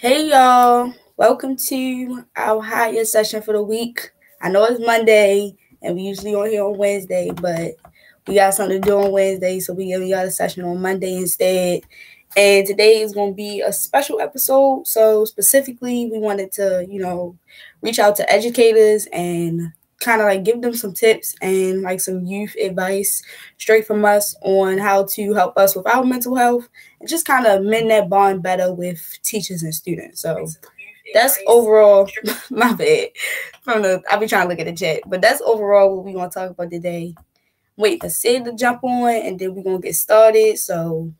Hey y'all, welcome to our higher session for the week. I know it's Monday and we usually on here on Wednesday, but we got something to do on Wednesday, so we give y'all a session on Monday instead. And today is going to be a special episode. So specifically, we wanted to, you know, reach out to educators and kind of like give them some tips and like some youth advice straight from us on how to help us with our mental health and just kind of mend that bond better with teachers and students. So that's overall my bad. From the I'll be trying to look at the chat, but that's overall what we're gonna talk about today. Wait for Sid to jump on and then we're gonna get started. So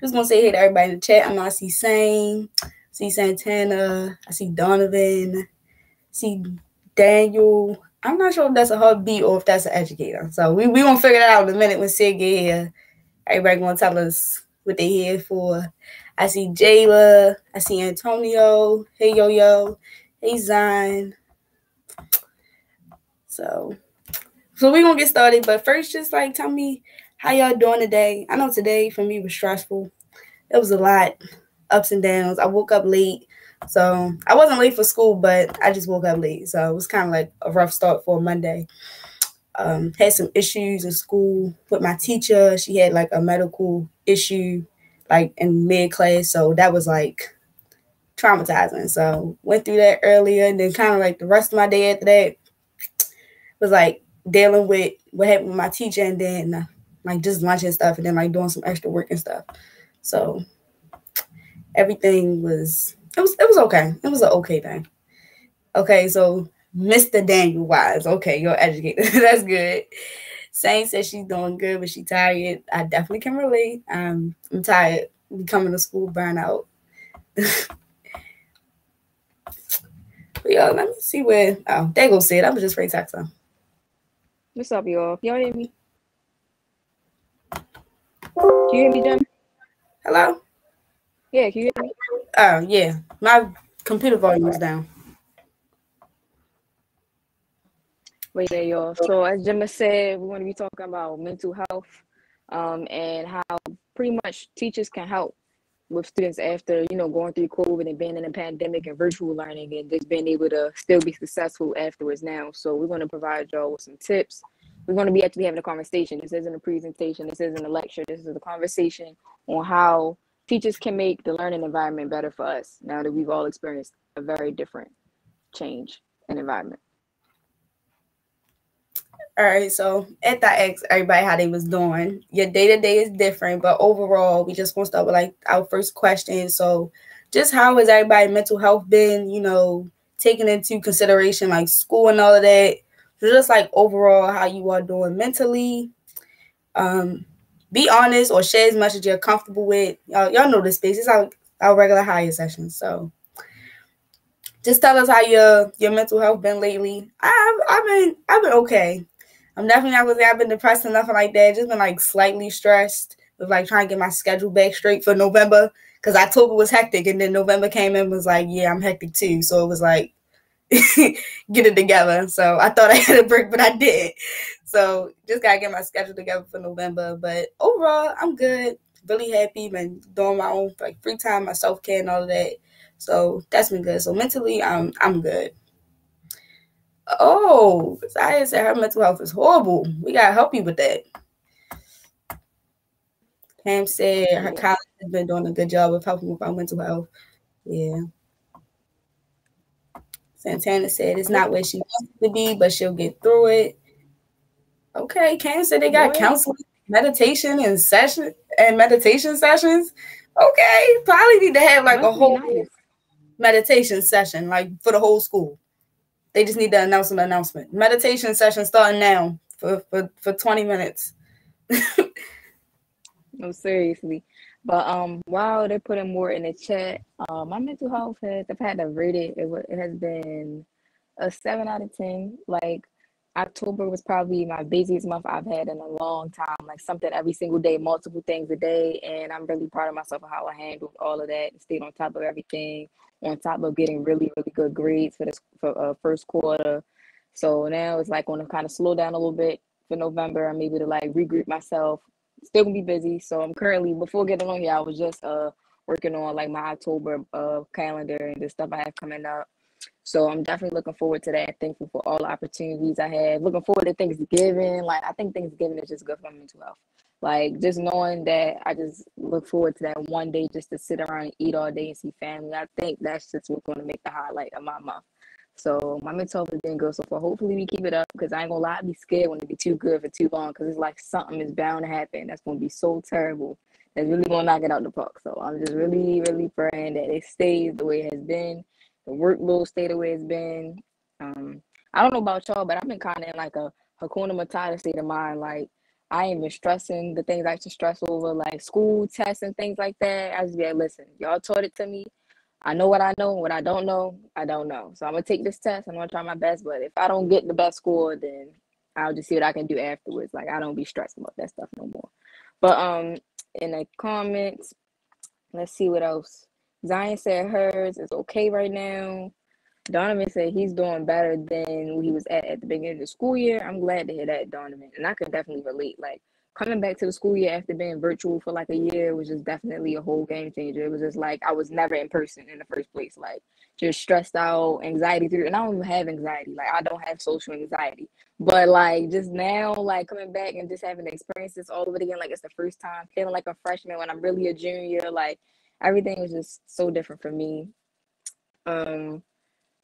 just gonna say hey to everybody in the chat. I'm not see Sane, see Santana, I see Donovan, see Daniel. I'm not sure if that's a hub beat or if that's an educator. So we we gonna figure that out in a minute when Sid get here. Everybody gonna tell us what they here for. I see Jayla. I see Antonio. Hey yo yo. Hey Zion. So so we gonna get started. But first, just like tell me how y'all doing today. I know today for me was stressful. It was a lot, ups and downs. I woke up late. So I wasn't late for school, but I just woke up late. So it was kind of like a rough start for Monday. Um, had some issues in school with my teacher. She had like a medical issue, like in mid class. So that was like traumatizing. So went through that earlier, and then kind of like the rest of my day after that was like dealing with what happened with my teacher, and then uh, like just lunch and stuff, and then like doing some extra work and stuff. So everything was it was it was okay. It was an okay thing. Okay, so Mr. Daniel Wise. Okay, you're educated. That's good. Sane says she's doing good, but she's tired. I definitely can relate. Um, I'm tired. Becoming a school burnout. but y'all, let me see where. Oh, there go Sid. I was just ready to text her. What's up, y'all? Y'all hear me? Can you hear me, Jim? Hello. Yeah, can you hear me? Oh yeah, my computer volume is down. Wait there, y'all. So as Jim said, we're going to be talking about mental health um, and how pretty much teachers can help with students after you know going through COVID and being in a pandemic and virtual learning and just being able to still be successful afterwards now. So we're going to provide y'all with some tips. We're going to be actually having a conversation. This isn't a presentation. This isn't a lecture. This is a conversation on how teachers can make the learning environment better for us now that we've all experienced a very different change in environment. All right, so at that ask everybody how they was doing. Your day to day is different, but overall, we just want to start with like our first question. So, just how has everybody mental health been? You know, taking into consideration like school and all of that. So just like overall, how you are doing mentally. Um, be honest or share as much as you're comfortable with. Y'all, y'all know this space. It's our, our regular higher sessions. So just tell us how your your mental health been lately. I've I've been I've been okay. I'm definitely not gonna say I've been depressed or nothing like that. Just been like slightly stressed with like trying to get my schedule back straight for November because October was hectic and then November came in was like yeah I'm hectic too. So it was like get it together. So I thought I had a break, but I did. So just gotta get my schedule together for November. But overall, I'm good. Really happy. Been doing my own like free time, my self care, and all of that. So that's been good. So mentally, I'm I'm good. Oh, I said her mental health is horrible. We gotta help you with that. Pam said her college has been doing a good job of helping with our mental health. Yeah. Santana said it's not where she wants to be, but she'll get through it. Okay, Cam said they got counseling, meditation, and session and meditation sessions. Okay, probably need to have like a whole nice. meditation session, like for the whole school. They just need to announce an announcement. Meditation session starting now for for, for 20 minutes. no, seriously. But um, while they're putting more in the chat, uh, my mental health has I've had to rate it. It, it has been a seven out of ten. Like October was probably my busiest month I've had in a long time. Like something every single day, multiple things a day, and I'm really proud of myself of how I handled all of that and stayed on top of everything. On top of getting really, really good grades for this for uh, first quarter. So now it's like going to kind of slow down a little bit for November. I'm able to like regroup myself, still gonna be busy. So I'm currently before getting on here, I was just uh working on like my October uh, calendar and the stuff I have coming up. So I'm definitely looking forward to that. Thankful for all the opportunities I have. Looking forward to Thanksgiving. Like I think Thanksgiving is just good for my mental health. Like just knowing that I just look forward to that one day just to sit around and eat all day and see family. I think that's just what's going to make the highlight of my month. So my mental health has been good so far. Hopefully we keep it up because I ain't gonna lie, I'd be scared when it be too good for too long because it's like something is bound to happen. That's gonna be so terrible. That's really gonna knock it out the park. So I'm just really, really praying that it stays the way it has been. The workload stay the way it's been. Um, I don't know about y'all, but I've been kind of in like a Hakuna Matata state of mind. Like I ain't been stressing the things I should stress over, like school tests and things like that. I just be like, listen, y'all taught it to me. I know what I know. What I don't know, I don't know. So I'm gonna take this test. I'm gonna try my best. But if I don't get the best score, then I'll just see what I can do afterwards. Like I don't be stressed about that stuff no more. But um, in the comments, let's see what else. Zion said hers is okay right now. Donovan said he's doing better than he was at at the beginning of the school year. I'm glad to hear that, Donovan, and I can definitely relate. Like coming back to the school year after being virtual for like a year was just definitely a whole game changer. It was just like I was never in person in the first place. Like just stressed out, anxiety through, and I don't even have anxiety. Like I don't have social anxiety. But like just now, like coming back and just having experiences all over again, like it's the first time feeling like a freshman when I'm really a junior. Like everything was just so different for me. Um,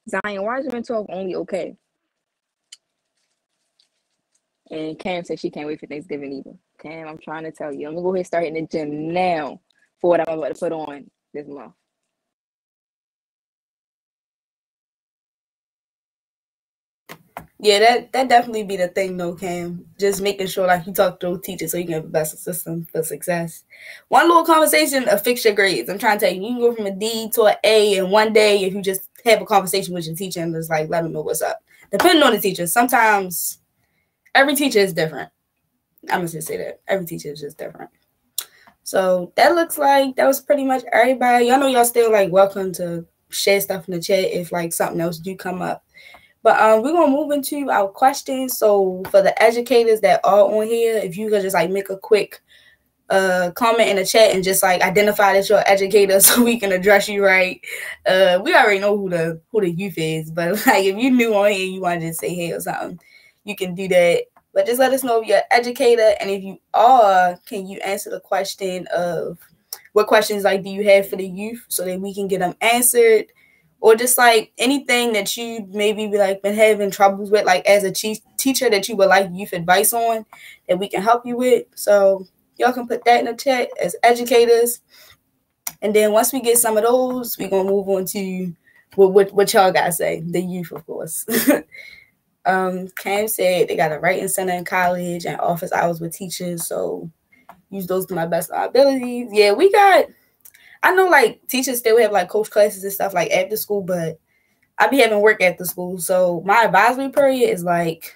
Zion, why is your mental only okay? And Cam said she can't wait for Thanksgiving either. Cam, I'm trying to tell you. I'm gonna go ahead and start hitting the gym now for what I'm about to put on this month. Yeah, that that definitely be the thing though, Cam. Just making sure like you talk to teachers so you can have the best system for success. One little conversation affects your grades. I'm trying to tell you, you can go from a D to an A in one day if you just have a conversation with your teacher and just like let them know what's up. Depending on the teacher, sometimes every teacher is different. I'm just gonna say that every teacher is just different. So that looks like that was pretty much everybody. Y'all know y'all still like welcome to share stuff in the chat if like something else do come up. But um, we're gonna move into our questions. So for the educators that are on here, if you could just like make a quick uh comment in the chat and just like identify that you're an educator so we can address you right. Uh we already know who the who the youth is, but like if you new on here you want to just say hey or something, you can do that. But just let us know if you're an educator and if you are, can you answer the question of what questions like do you have for the youth so that we can get them answered or just like anything that you maybe be like been having troubles with like as a chief teacher that you would like youth advice on that we can help you with. So y'all can put that in the chat as educators. And then once we get some of those we're gonna move on to what what, what y'all gotta say the youth of course. Um cam said they got a writing center in college and office hours with teachers so use those to my best abilities. Yeah we got I know like teachers still have like coach classes and stuff like after school, but I be having work after school. So my advisory period is like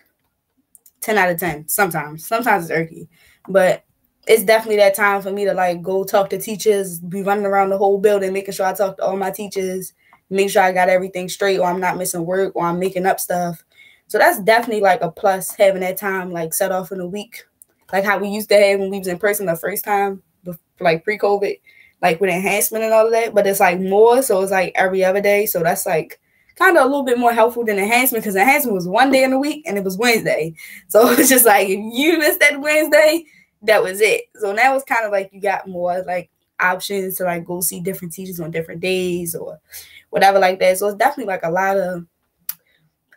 10 out of 10 sometimes. Sometimes it's irky. But it's definitely that time for me to like go talk to teachers, be running around the whole building, making sure I talk to all my teachers, make sure I got everything straight or I'm not missing work or I'm making up stuff. So that's definitely like a plus having that time like set off in a week. Like how we used to have when we was in person the first time, like pre-COVID like with enhancement and all of that, but it's like more. So it's like every other day. So that's like kind of a little bit more helpful than enhancement because enhancement was one day in a week and it was Wednesday. So it's just like if you missed that Wednesday, that was it. So now it's kind of like you got more like options to like go see different teachers on different days or whatever like that. So it's definitely like a lot of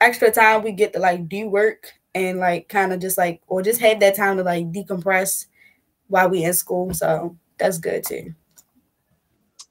extra time we get to like do work and like kind of just like or just have that time to like decompress while we in school. So that's good too.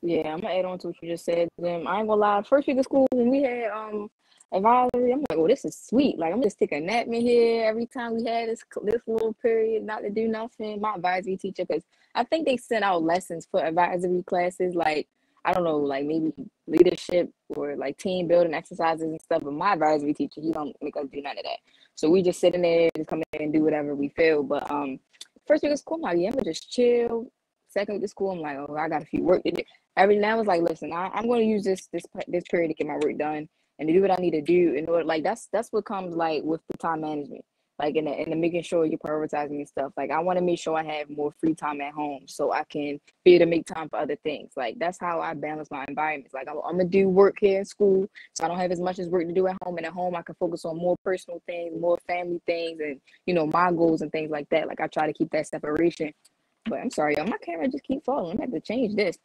Yeah, I'm gonna add on to what you just said. Them, I ain't gonna lie. First week of school when we had um advisory, I'm like, oh, this is sweet. Like I'm just taking a nap in here every time we had this this little period not to do nothing. My advisory teacher, because I think they sent out lessons for advisory classes, like I don't know, like maybe leadership or like team building exercises and stuff. But my advisory teacher, he don't make us do none of that. So we just sit in there, just come in and do whatever we feel. But um, first week of school, I'm like, yeah, I'm gonna just chill. Second week of school, I'm like, oh, I got a few work to do every now was like, listen, I, am going to use this this this period to get my work done and to do what I need to do in order. Like that's that's what comes like with the time management. like in the, in the making sure you're prioritizing stuff. Like I want to make sure I have more free time at home so I can be able to make time for other things. Like that's how I balance my environments. Like I'm, I'm gonna do work here in school, so I don't have as much as work to do at home. And at home, I can focus on more personal things, more family things, and you know my goals and things like that. Like I try to keep that separation. But I'm sorry, my camera just keep falling. I have to change this.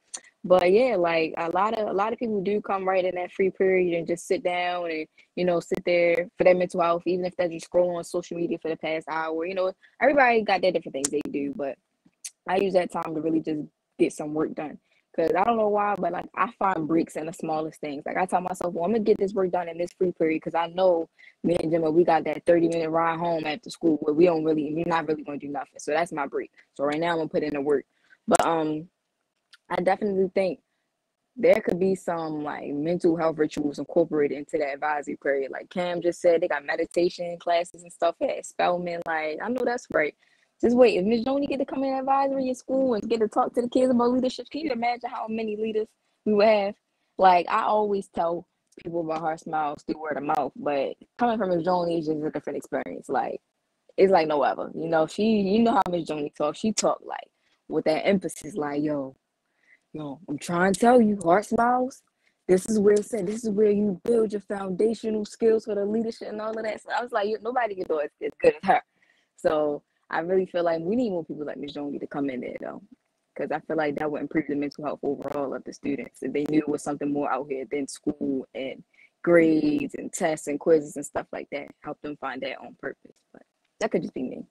But yeah, like a lot of a lot of people do come right in that free period and just sit down and you know sit there for their mental health, even if they're just scrolling on social media for the past hour. You know, everybody got their different things they do, but I use that time to really just get some work done. Cause I don't know why, but like I find breaks in the smallest things. Like I tell myself, well, I'm gonna get this work done in this free period because I know me and Gemma, we got that 30 minute ride home after school where we don't really, we're not really gonna do nothing. So that's my break. So right now I'm gonna put in the work. But um, I definitely think there could be some like mental health rituals incorporated into that advisory period. Like Cam just said, they got meditation classes and stuff at Spelman. Like I know that's right. Just wait. If Ms. Joni get to come in advisory in school and get to talk to the kids about leadership, can you imagine how many leaders we would have? Like I always tell people about HeartSmiles through word of mouth, but coming from Ms. Joni is just a different experience. Like it's like no other. You know, she you know how Ms. Joni talks. She talk like with that emphasis, like, yo, yo, I'm trying to tell you, HeartSmiles, this is where it said this is where you build your foundational skills for the leadership and all of that. So I was like, nobody can do it as good as her. So I really feel like we need more people like Ms. Joni to come in there though. Because I feel like that would improve the mental health overall of the students. If they knew it was something more out here than school and grades and tests and quizzes and stuff like that. Help them find that on purpose. But that could just be me.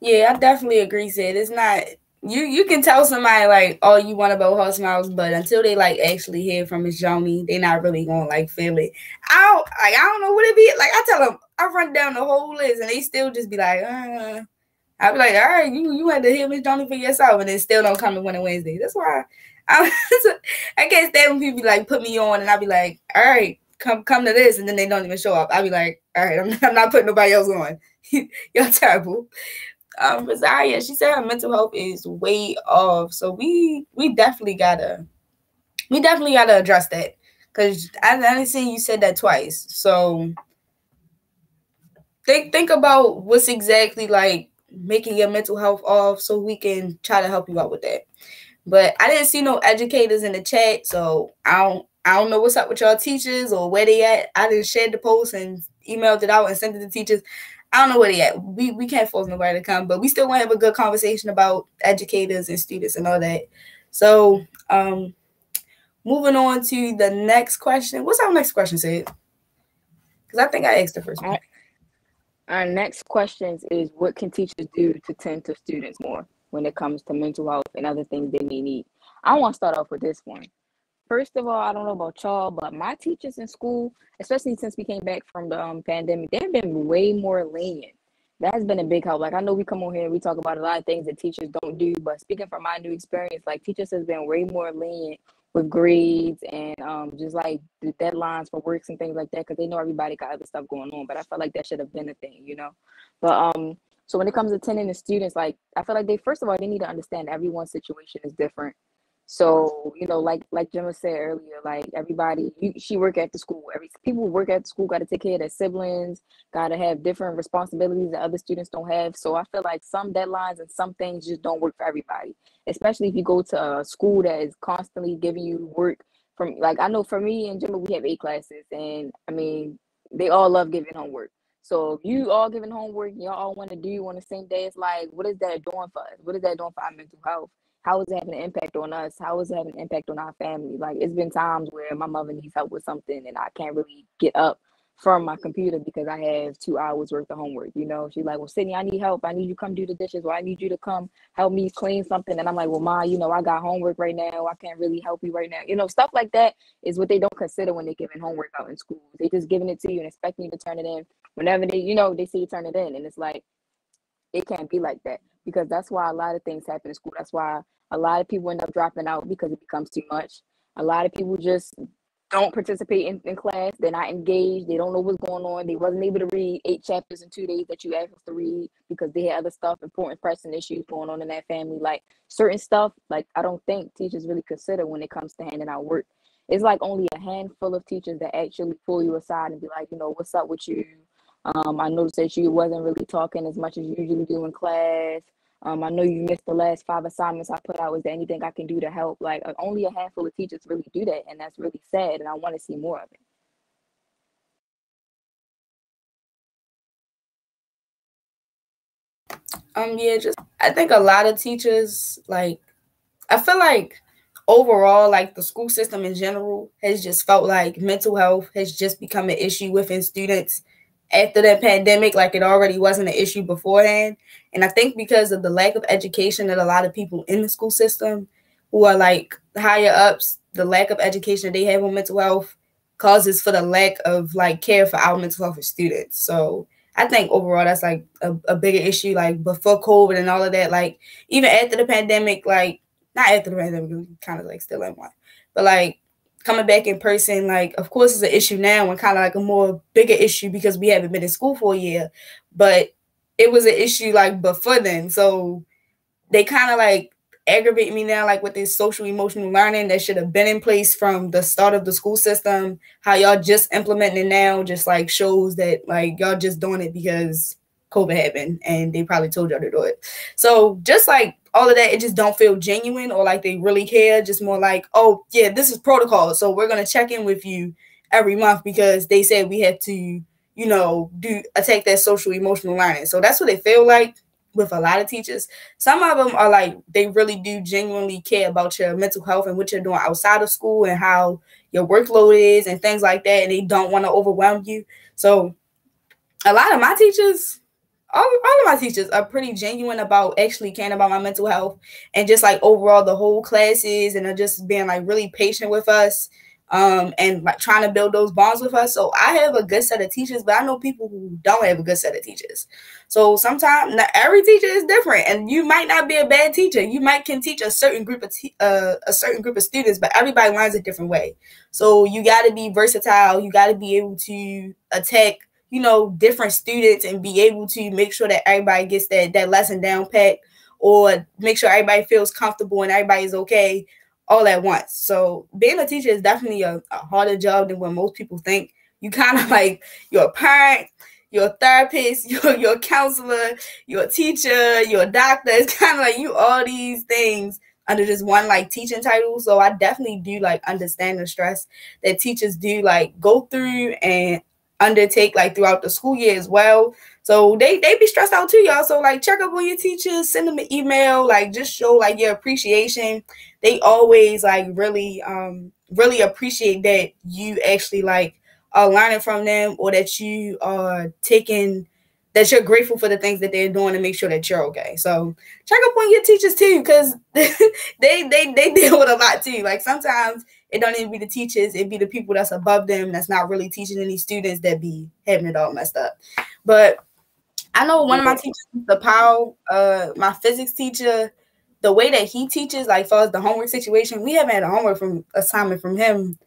Yeah, I definitely agree, Sid. It's not you you can tell somebody like all you want about HeartSmiles, but until they like actually hear from Miss Joni, they're not really gonna like feel it. I don't like I don't know what it be like. I tell them I run down the whole list and they still just be like, uh I'll be like, all right, you you had to hear Miss Joni for yourself, and then still don't come to on Wednesday. That's why I, I can't stand when people be like put me on and I'll be like, all right, come come to this, and then they don't even show up. I'll be like, all right, I'm, I'm not putting nobody else on. You're terrible um Rosaria, she said her mental health is way off. So we we definitely gotta we definitely gotta address that. Cause I only seen you said that twice. So think think about what's exactly like making your mental health off so we can try to help you out with that. But I didn't see no educators in the chat, so I don't I don't know what's up with y'all teachers or where they at. I just shared the post and emailed it out and sent it to teachers. I don't know where they at. We we can't force nobody to come, but we still want to have a good conversation about educators and students and all that. So um moving on to the next question. What's our next question, Sid? Because I think I asked the first one. Our next question is what can teachers do to tend to students more when it comes to mental health and other things they may need? I want to start off with this one. First of all, I don't know about y'all, but my teachers in school, especially since we came back from the um, pandemic, they've been way more lenient. That has been a big help. Like I know we come on here and we talk about a lot of things that teachers don't do, but speaking from my new experience, like teachers has been way more lenient with grades and um, just like the deadlines for works and things like that because they know everybody got other stuff going on. But I felt like that should have been a thing, you know. But um, so when it comes to attending the students, like I feel like they first of all they need to understand everyone's situation is different. So mm-hmm. you know, like like Gemma said earlier, like everybody, you, she work at the school. Every people work at the school got to take care of their siblings, got to have different responsibilities that other students don't have. So I feel like some deadlines and some things just don't work for everybody. Especially if you go to a school that is constantly giving you work from. Like I know for me and Gemma, we have eight classes, and I mean they all love giving homework. So if you all giving homework, y'all all want to do on the same day, it's like, what is that doing for us? What is that doing for our mental health? How is it having an impact on us? How is it having an impact on our family? Like it's been times where my mother needs help with something and I can't really get up from my computer because I have two hours worth of homework. You know, she's like, Well, Sydney, I need help. I need you to come do the dishes, or I need you to come help me clean something. And I'm like, Well, Ma, you know, I got homework right now. I can't really help you right now. You know, stuff like that is what they don't consider when they're giving homework out in school. They just giving it to you and expecting you to turn it in whenever they, you know, they see you turn it in. And it's like it can't be like that because that's why a lot of things happen in school. That's why a lot of people end up dropping out because it becomes too much. A lot of people just don't participate in, in class. They're not engaged. They don't know what's going on. They wasn't able to read eight chapters in two days that you asked us to read because they had other stuff, important pressing issues going on in that family. Like certain stuff, like I don't think teachers really consider when it comes to handing out work. it's like only a handful of teachers that actually pull you aside and be like, you know, what's up with you? Um, I noticed that you wasn't really talking as much as you usually do in class. Um, I know you missed the last five assignments I put out. Is there anything I can do to help? Like uh, only a handful of teachers really do that, and that's really sad. And I want to see more of it. Um, yeah, just I think a lot of teachers like I feel like overall, like the school system in general has just felt like mental health has just become an issue within students after the pandemic, like it already wasn't an issue beforehand. And I think because of the lack of education that a lot of people in the school system who are like higher ups, the lack of education they have on mental health causes for the lack of like care for our mental health students. So I think overall that's like a, a bigger issue. Like before COVID and all of that, like even after the pandemic, like not after the pandemic, kind of like still in one, but like coming back in person, like of course it's an issue now and kind of like a more bigger issue because we haven't been in school for a year, but it was an issue like before then. So they kind of like aggravate me now, like with this social emotional learning that should have been in place from the start of the school system. How y'all just implementing it now just like shows that like y'all just doing it because COVID happened and they probably told y'all to do it. So just like all of that, it just don't feel genuine or like they really care. Just more like, oh yeah, this is protocol. So we're gonna check in with you every month because they said we have to, you know, do attack that social emotional learning. So that's what it feel like with a lot of teachers. Some of them are like they really do genuinely care about your mental health and what you're doing outside of school and how your workload is and things like that, and they don't want to overwhelm you. So a lot of my teachers, all, all of my teachers are pretty genuine about actually caring about my mental health and just like overall the whole classes and just being like really patient with us um, and like trying to build those bonds with us. So I have a good set of teachers, but I know people who don't have a good set of teachers. So sometimes every teacher is different, and you might not be a bad teacher. You might can teach a certain group of uh, a certain group of students, but everybody learns a different way. So you got to be versatile. You got to be able to attack, you know, different students and be able to make sure that everybody gets that that lesson down pat, or make sure everybody feels comfortable and everybody's okay all at once. So being a teacher is definitely a, a harder job than what most people think. You kind of like you're a parent, you're a therapist, you're your counselor, you're a teacher, you're a doctor. It's kind of like you all these things under just one like teaching title. So I definitely do like understand the stress that teachers do like go through and undertake like throughout the school year as well. So they they be stressed out too, y'all. So like check up on your teachers, send them an email, like just show like your appreciation. They always like really um really appreciate that you actually like are learning from them or that you are taking that you're grateful for the things that they're doing to make sure that you're okay. So check up on your teachers too, because they they they deal with a lot too. Like sometimes it don't even be the teachers, it be the people that's above them that's not really teaching any students that be having it all messed up. But I know one of my teachers, the Powell, uh, my physics teacher, the way that he teaches, like far as the homework situation, we haven't had a homework from assignment from him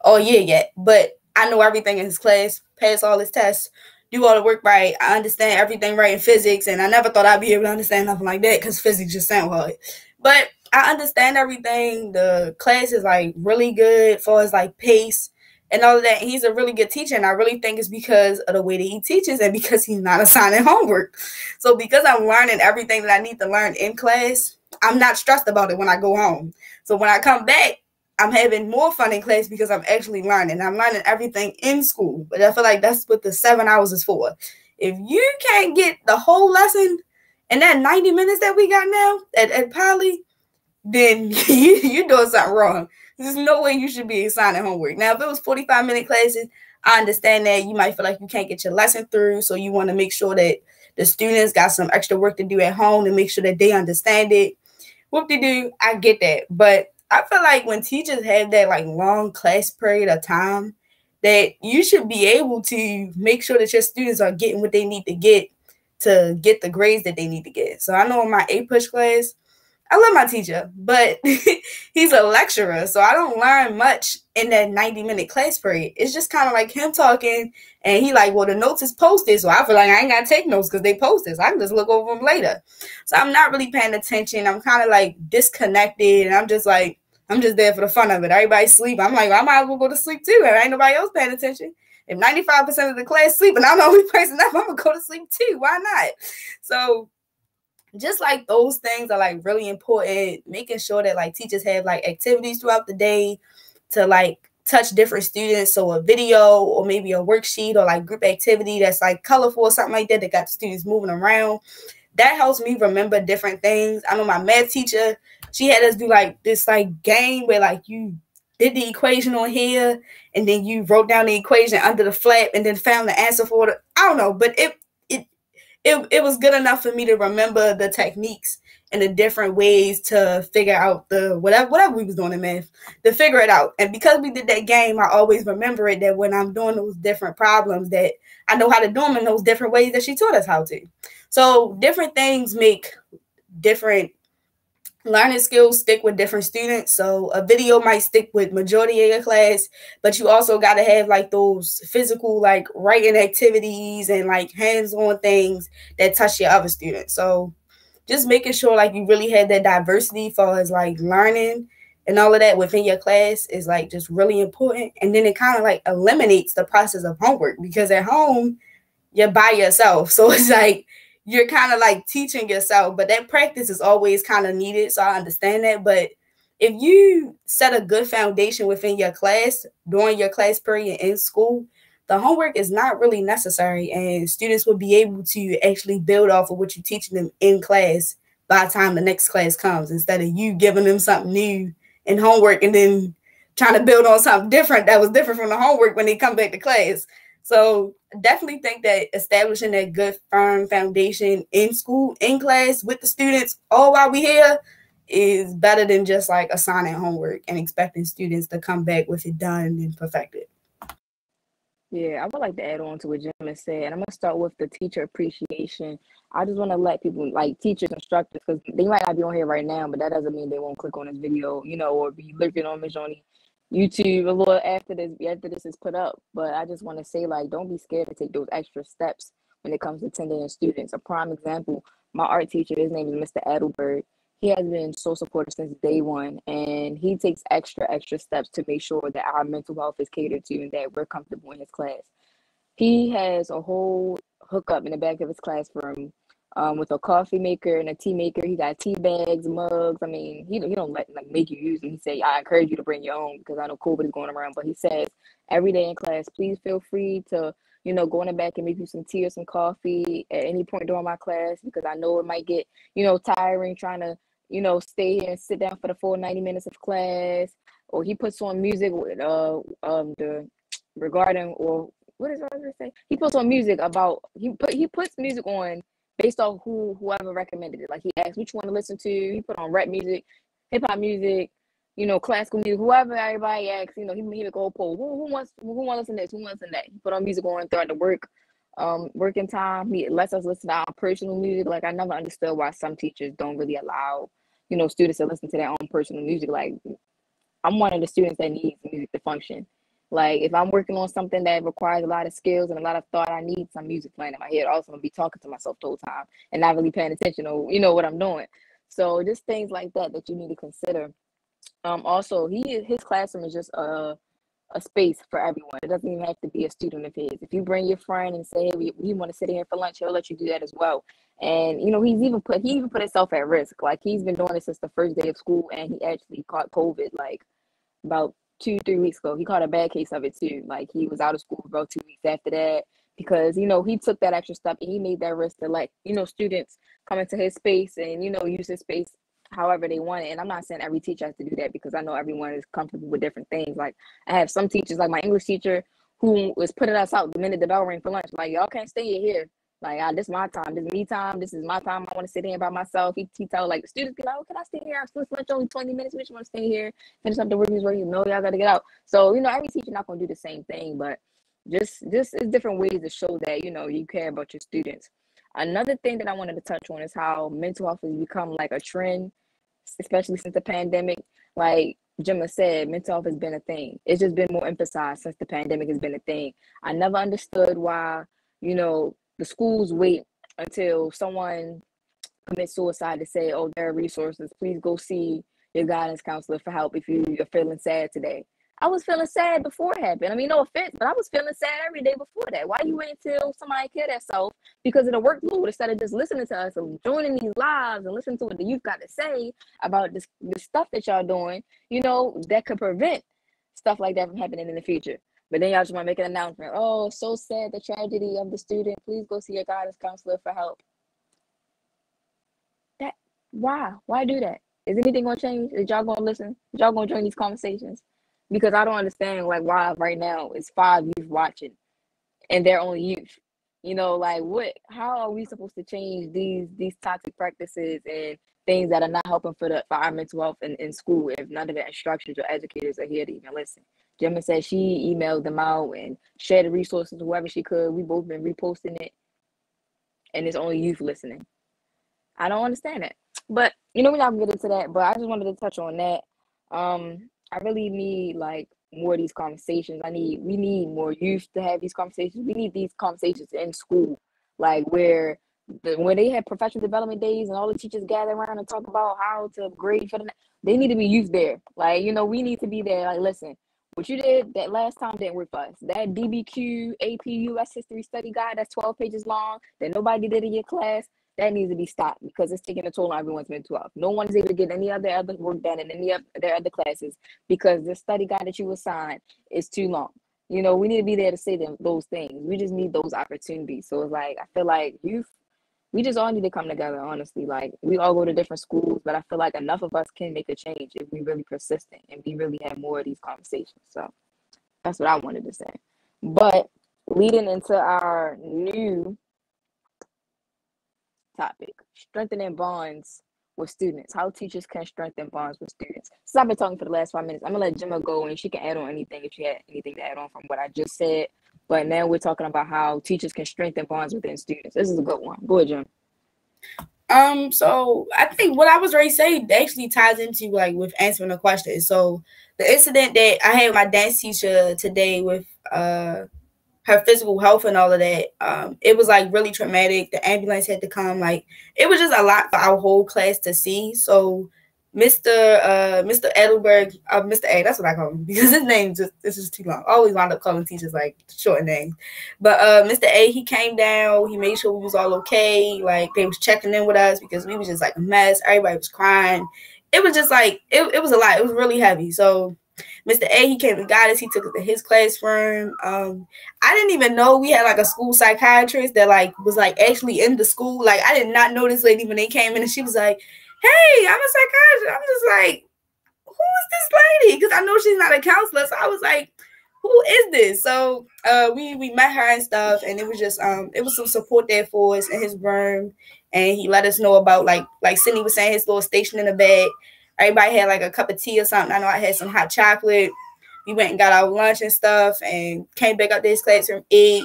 all year yet. But I know everything in his class, pass all his tests, do all the work right. I understand everything right in physics, and I never thought I'd be able to understand nothing like that because physics just sound hard. But I understand everything. The class is like really good for his like pace and all of that. He's a really good teacher, and I really think it's because of the way that he teaches and because he's not assigning homework. So because I'm learning everything that I need to learn in class, I'm not stressed about it when I go home. So when I come back, I'm having more fun in class because I'm actually learning. I'm learning everything in school. But I feel like that's what the seven hours is for. If you can't get the whole lesson in that 90 minutes that we got now at, at Poly, then you, you're doing something wrong. There's no way you should be assigning homework. Now, if it was 45 minute classes, I understand that you might feel like you can't get your lesson through. So you want to make sure that the students got some extra work to do at home to make sure that they understand it. Whoop de do, I get that. But I feel like when teachers have that like long class period of time, that you should be able to make sure that your students are getting what they need to get to get the grades that they need to get. So I know in my APUSH class, I love my teacher, but he's a lecturer, so I don't learn much in that 90 minute class period. It's just kind of like him talking, and he like, well, the notes is posted, so I feel like I ain't gotta take notes because they posted, I can just look over them later. So I'm not really paying attention. I'm kind of like disconnected, and I'm just like I'm just there for the fun of it. Everybody sleep. I'm like, I might as well go to sleep too. And ain't nobody else paying attention. If 95% of the class sleep and I'm the only person up, I'm gonna go to sleep too. Why not? So just like those things are like really important, making sure that like teachers have like activities throughout the day to like touch different students. So a video or maybe a worksheet or like group activity that's like colorful or something like that that got the students moving around. That helps me remember different things. I know my math teacher, she had us do like this like game where like you did the equation on here and then you wrote down the equation under the flap and then found the answer for it. I don't know, but it it it, was good enough for me to remember the techniques and the different ways to figure out the whatever whatever we was doing in math to figure it out. And because we did that game, I always remember it that when I'm doing those different problems that I know how to do them in those different ways that she taught us how to. So different things make different learning skills stick with different students. So a video might stick with majority of your class, but you also got to have like those physical like writing activities and like hands-on things that touch your other students. So just making sure like you really had that diversity for as like learning and all of that within your class is like just really important. And then it kind of like eliminates the process of homework because at home you're by yourself. So it's like you're kind of like teaching yourself, but that practice is always kind of needed. So I understand that. But if you set a good foundation within your class during your class period in school, the homework is not really necessary and students will be able to actually build off of what you're teaching them in class by the time the next class comes instead of you giving them something new in homework and then trying to build on something different that was different from the homework when they come back to class. So definitely think that establishing a good firm foundation in school, in class with the students, all while we here is better than just like assigning homework and expecting students to come back with it done and perfected. Yeah, I would like to add on to what Jim has said. And I'm gonna start with the teacher appreciation. I just want to let people like teachers, instructors, because they might not be on here right now, but that doesn't mean they won't click on this video, you know, or be looking on Majoni YouTube a little after this after this is put up. But I just want to say, like, don't be scared to take those extra steps when it comes to attending students. A prime example, my art teacher, his name is Mr. Adelberg he has been so supportive since day one and he takes extra extra steps to make sure that our mental health is catered to and that we're comfortable in his class he has a whole hookup in the back of his classroom um, with a coffee maker and a tea maker. He got tea bags mugs. I mean he, he don't let like make you use them. He say i encourage you to bring your own because i know covid is going around but he says every day in class please feel free to you know, go in the back and make you some tea or some coffee at any point during my class because I know it might get, you know, tiring trying to you know, stay here and sit down for the full 90 minutes of class, or he puts on music with uh um the regarding or what is I gonna say? He puts on music about he put he puts music on based on who whoever recommended it. Like he asked which one to listen to. He put on rap music, hip hop music, you know, classical music, whoever everybody asks, you know, he he make a whole poll. Who, who wants who wants to listen to this? Who wants to listen to that? He put on music on throughout the work um working time. He lets us listen to our personal music. Like I never understood why some teachers don't really allow you know, students to listen to their own personal music. Like I'm one of the students that needs music to function. Like if I'm working on something that requires a lot of skills and a lot of thought, I need some music playing in my head. Also, I'm be talking to myself the whole time and not really paying attention or you know what I'm doing. So just things like that that you need to consider. Um, also, he his classroom is just a a space for everyone. It doesn't even have to be a student of his. If you bring your friend and say, hey, we, we want to sit here for lunch, he'll let you do that as well. And you know, he's even put he even put himself at risk. Like he's been doing it since the first day of school, and he actually caught COVID like about two three weeks ago. He caught a bad case of it too. Like he was out of school for about two weeks after that because you know he took that extra step and he made that risk to let you know students come into his space and you know use his space however they want it. And I'm not saying every teacher has to do that because I know everyone is comfortable with different things. Like I have some teachers, like my English teacher, who was putting us out the minute the bell rang for lunch. Like y'all can't stay in here. Like ah, this is my time. This is me time. This is my time. I want to sit here by myself. He, he tell like students be like, oh, can I stay here? I'm supposed lunch only 20 minutes. We just want to stay here, finish up the work. Where you know y'all got to get out. So you know every teacher not gonna do the same thing, but just just it's different ways to show that you know you care about your students. Another thing that I wanted to touch on is how mental health has become like a trend, especially since the pandemic. Like Gemma said, mental health has been a thing. It's just been more emphasized since the pandemic has been a thing. I never understood why, you know, the schools wait until someone commits suicide to say, oh, there are resources. Please go see your guidance counselor for help if you, you're feeling sad today. I was feeling sad before it happened. I mean, no offense, but I was feeling sad every day before that. Why you wait until somebody kill themselves because of the workload instead of just listening to us and joining these lives and listening to what the youth got to say about this the stuff that y'all doing, you know, that could prevent stuff like that from happening in the future. But then y'all just want to make an announcement. Oh, so sad the tragedy of the student. Please go see your guidance counselor for help. That why? Why do that? Is anything gonna change? Is y'all gonna listen? Is y'all gonna join these conversations? because I don't understand like why right now it's five youth watching and they're only youth. You know, like what how are we supposed to change these these toxic practices and things that are not helping for the for our mental health in, in school if none of the instructors or educators are here to even listen. Gemma said she emailed them out and shared the resources whoever she could. We both been reposting it. And it's only youth listening. I don't understand it. But you know, we're not gonna get into that, but I just wanted to touch on that. Um, I really need like more of these conversations. I need we need more youth to have these conversations. We need these conversations in school, like where the, when they have professional development days and all the teachers gather around and talk about how to grade for the they need to be youth there. Like you know we need to be there. Like listen, what you did that last time didn't work for us. That DBQ AP US history study guide that's twelve pages long that nobody did in your class that needs to be stopped because it's taking a toll on everyone's mental health. No one is able to get any other other work done in any of their other classes because the study guide that you assigned is too long. You know, we need to be there to say them those things. We just need those opportunities. So it's like I feel like youth, we just all need to come together. Honestly, like we all go to different schools, but I feel like enough of us can make a change if we really persistent and we really have more of these conversations. So that's what I wanted to say. But leading into our new topic strengthening bonds with students, how teachers can strengthen bonds with students. Since I've been talking for the last five minutes, I'm gonna let Gemma go and she can add on anything if she had anything to add on from what I just said. But now we're talking about how teachers can strengthen bonds within students. This is a good one. Go ahead, Jim. Um, so I think what I was ready to say actually ties into like with answering the question. So the incident that I had my dance teacher today with uh her physical health and all of that. Um, it was like really traumatic. The ambulance had to come. Like it was just a lot for our whole class to see. So Mr. Uh, Mr. Edelberg, uh, Mr. A, that's what I call him because his name just this is too long. I always wind up calling teachers like short names. But uh, Mr. A, he came down. He made sure we was all okay. Like they was checking in with us because we was just like a mess. Everybody was crying. It was just like it, it was a lot. It was really heavy. So Mr. A, he came and got us. He took us to his classroom. Um, I didn't even know we had like a school psychiatrist that like was like actually in the school. Like I did not know this lady when they came in, and she was like, "Hey, I'm a psychiatrist." I'm just like, "Who is this lady?" Because I know she's not a counselor. So I was like, "Who is this?" So uh, we we met her and stuff, and it was just um, it was some support there for us in his room, and he let us know about like like Cindy was saying his little station in the bed Everybody had like a cup of tea or something. I know I had some hot chocolate. We went and got our lunch and stuff and came back up to his classroom, ate.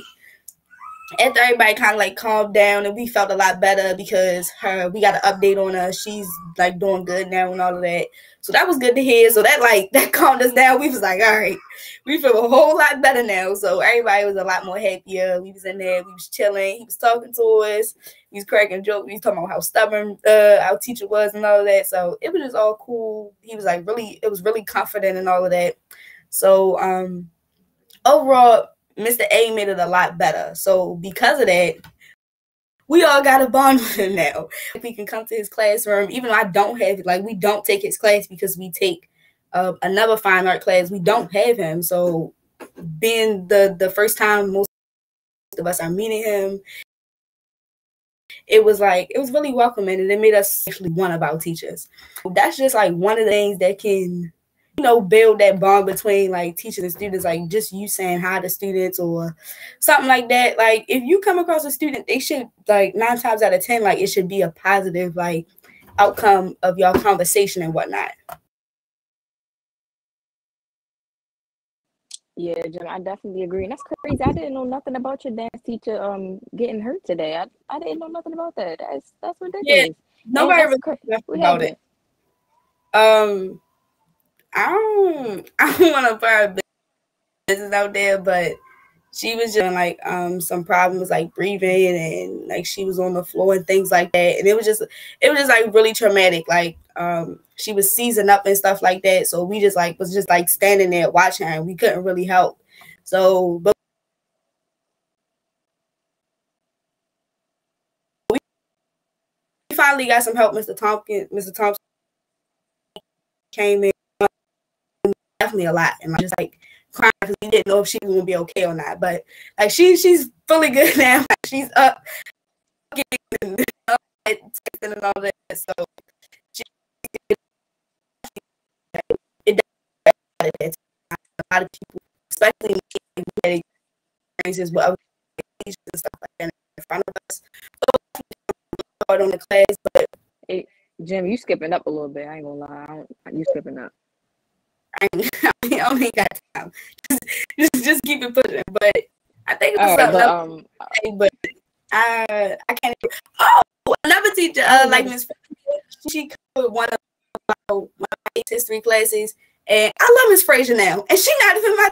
After everybody kind of like calmed down and we felt a lot better because her we got an update on her. She's like doing good now and all of that. So that was good to hear. So that like that calmed us down. We was like, all right, we feel a whole lot better now. So everybody was a lot more happier. We was in there, we was chilling. He was talking to us. He was cracking jokes. We was talking about how stubborn uh, our teacher was and all of that. So it was just all cool. He was like really, it was really confident and all of that. So um overall, Mr. A made it a lot better. So because of that, we all got a bond with him now. We can come to his classroom, even though I don't have. Like we don't take his class because we take uh, another fine art class. We don't have him, so being the the first time most of us are meeting him, it was like it was really welcoming, and it made us actually one of our teachers. That's just like one of the things that can you know, build that bond between like teachers and students, like just you saying hi to students or something like that. Like if you come across a student, they should like nine times out of ten, like it should be a positive like outcome of your conversation and whatnot. Yeah, Jim, I definitely agree. And that's crazy. I didn't know nothing about your dance teacher um getting hurt today. I, I didn't know nothing about that. That's that's ridiculous. Yeah, nobody really about it. Um I don't I don't want to put her business out there, but she was just like um some problems like breathing and like she was on the floor and things like that and it was just it was just like really traumatic like um she was seizing up and stuff like that. So we just like was just like standing there watching her and we couldn't really help. So but we finally got some help. Mr. Tompkins, Mr. Thompson came in definitely a lot and I'm just like crying because we didn't know if she was gonna be okay or not. But like she she's fully good now. Like, she's up and, uh, and all that. So she, it does a lot of people, especially in experiences with other teachers and stuff like that in front of us. hard on the class, but hey, Jim, you skipping up a little bit. I ain't gonna lie, you skipping up. I ain't, ain't got time. Just, just, just keep it pushing. But I think it was something but, um, but I I can't. Oh, another teacher, uh, like Miss, she covered one of my, my history classes, and I love Miss Frazier now, and she not even my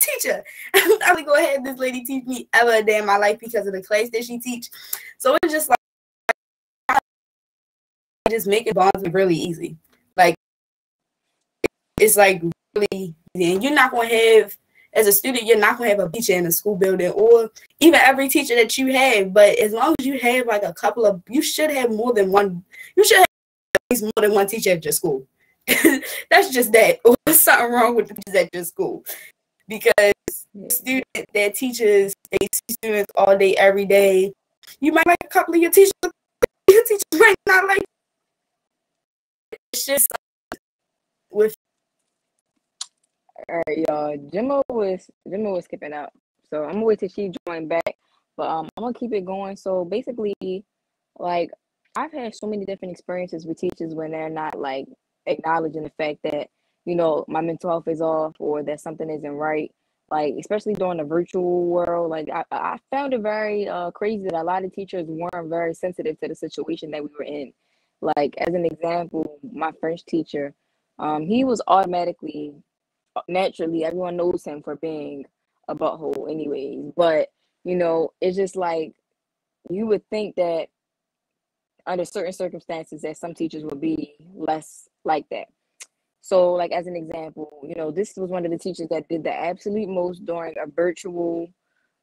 teacher. I would go ahead this lady teach me ever a day in my life because of the class that she teach. So it's just like just making bonds really easy. It's like really and you're not gonna have as a student, you're not gonna have a teacher in a school building or even every teacher that you have. But as long as you have like a couple of, you should have more than one. You should have at least more than one teacher at your school. That's just that. Or something wrong with the teachers at your school because the student that teachers they see students all day every day. You might like a couple of your teachers. Your teachers might not like. It's just with all right, y'all. Jimmo was Jimmo was skipping out, so I'm gonna wait till she join back. But um, I'm gonna keep it going. So basically, like I've had so many different experiences with teachers when they're not like acknowledging the fact that you know my mental health is off or that something isn't right. Like especially during the virtual world, like I, I found it very uh, crazy that a lot of teachers weren't very sensitive to the situation that we were in. Like as an example, my French teacher, um, he was automatically naturally everyone knows him for being a butthole anyways but you know it's just like you would think that under certain circumstances that some teachers would be less like that. So like as an example you know this was one of the teachers that did the absolute most during a virtual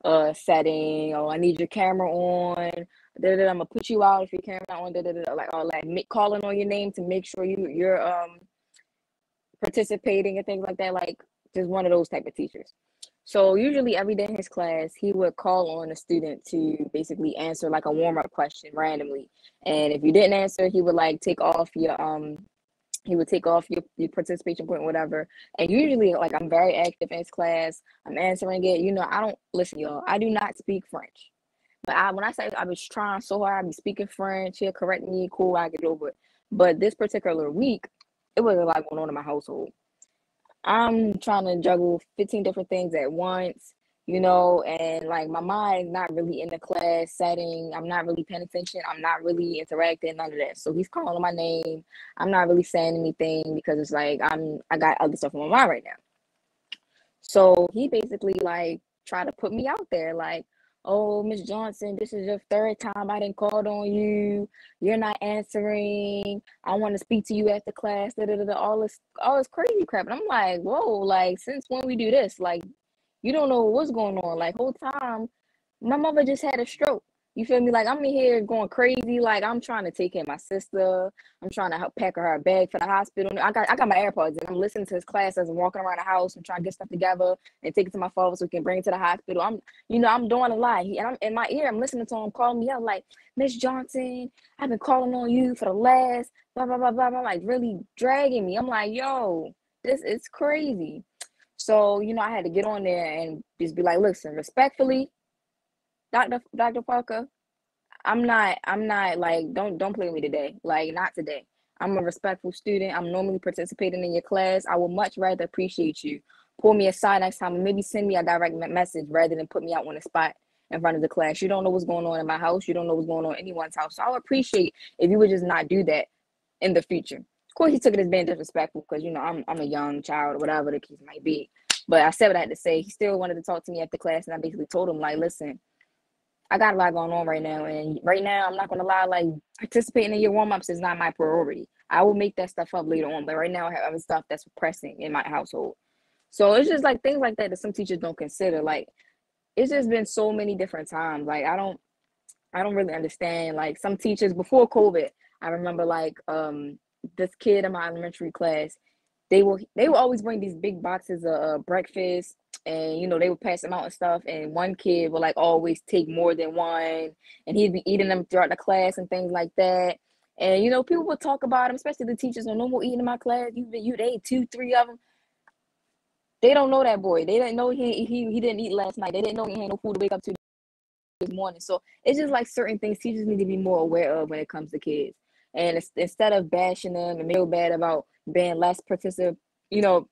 uh setting oh i need your camera on I'm gonna put you out if your camera on like all that calling on your name to make sure you you're um participating and things like that. Like just one of those type of teachers. So usually every day in his class, he would call on a student to basically answer like a warm up question randomly. And if you didn't answer, he would like take off your um he would take off your, your participation point, whatever. And usually like I'm very active in his class. I'm answering it. You know, I don't listen, y'all. I do not speak French. But I when I say I was trying so hard, I be speaking French, he'll correct me, cool, I get over it. But this particular week, it was a lot going on in my household. I'm trying to juggle 15 different things at once, you know, and like my mind not really in the class setting. I'm not really paying attention. I'm not really interacting, none of that. So he's calling my name. I'm not really saying anything because it's like I'm I got other stuff on my mind right now. So he basically like tried to put me out there, like, oh, Miss Johnson, this is your third time I didn't called on you. You're not answering. I want to speak to you after class. Da, da, da, all this, all this crazy crap. And I'm like, whoa, like since when we do this? Like, you don't know what's going on. Like whole time, my mother just had a stroke. You feel me? Like I'm in here going crazy. Like I'm trying to take care of my sister. I'm trying to help pack her, her bag for the hospital. I got I got my AirPods and I'm listening to his class as I'm walking around the house. I'm trying to get stuff together and take it to my father so we can bring it to the hospital. I'm you know I'm doing a lot. He, and I'm in my ear. I'm listening to him calling me out like Miss Johnson. I've been calling on you for the last blah blah blah blah blah. Like really dragging me. I'm like yo, this is crazy. So you know I had to get on there and just be like, listen, respectfully Dr. Dr. Parker, I'm not I'm not like don't don't play with me today. Like not today. I'm a respectful student. I'm normally participating in your class. I would much rather appreciate you. Pull me aside next time and maybe send me a direct message rather than put me out on the spot in front of the class. You don't know what's going on in my house. You don't know what's going on in anyone's house. So I would appreciate if you would just not do that in the future. Of course, he took it as being disrespectful because you know I'm I'm a young child or whatever the case might be. But I said what I had to say. He still wanted to talk to me after class, and I basically told him like, listen, I got a lot going on right now, and right now I'm not gonna lie, like participating in your warm ups is not my priority. I will make that stuff up later on. But right now I have stuff that's pressing in my household. So it's just like things like that that some teachers don't consider. Like it's just been so many different times. Like I don't I don't really understand. Like some teachers before COVID, I remember like um this kid in my elementary class, they will they will always bring these big boxes of uh, breakfast and you know they would pass them out and stuff and one kid would like always take more than one and he'd be eating them throughout the class and things like that and you know people would talk about him especially the teachers on normal eating in my class you you they two three of them they don't know that boy. They didn't know he he he didn't eat last night. They didn't know he had no food to wake up to this morning. So it's just like certain things teachers need to be more aware of when it comes to kids. And instead of bashing them and feel bad about being less participant, you know,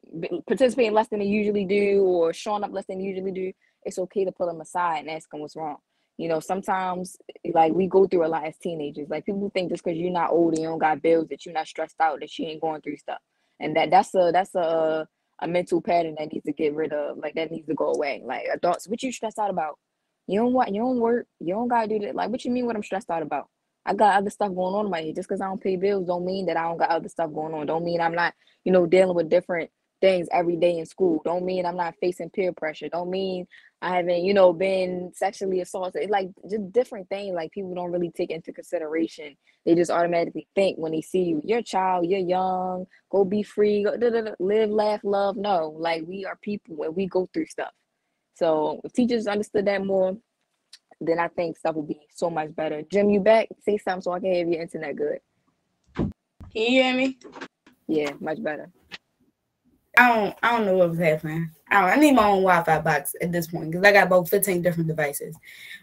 participating less than they usually do or showing up less than they usually do, it's okay to pull them aside and ask them what's wrong. You know, sometimes like we go through a lot as teenagers. Like people think just because you're not old and you don't got bills that you're not stressed out that you ain't going through stuff. And that that's a that's a a mental pattern that needs to get rid of. Like that needs to go away. Like adults, what you stressed out about? You don't want you don't work. You don't gotta do that. Like what you mean what I'm stressed out about? I got other stuff going on in my head. Just because I don't pay bills don't mean that I don't got other stuff going on. Don't mean I'm not, you know, dealing with different things every day in school. Don't mean I'm not facing peer pressure. Don't mean I haven't, you know, been sexually assaulted. Like just different things like people don't really take into consideration. They just automatically think when they see you, you're a child, you're young, go be free, go, da, da, da, live, laugh, love. No, like we are people and we go through stuff. So if teachers understood that more, then I think stuff will be so much better. Jim, you back? Say something so I can have your internet good. Can you hear me? Yeah, much better. I don't I don't know what was happening. I, don't, I need my own Wi-Fi box at this point because I got about 15 different devices.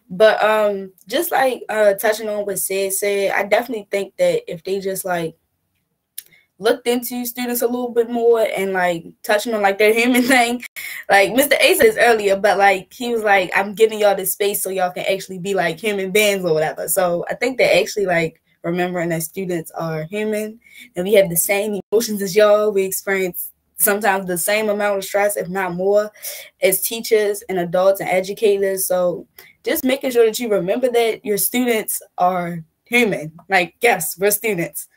But um just like uh touching on what Sid said, I definitely think that if they just like looked into students a little bit more and like touching on like their human thing. Like Mr. A says earlier, but like he was like, I'm giving y'all this space so y'all can actually be like human beings or whatever. So I think that actually like remembering that students are human and we have the same emotions as y'all. We experience sometimes the same amount of stress, if not more, as teachers and adults and educators. So just making sure that you remember that your students are human. Like, yes, we're students.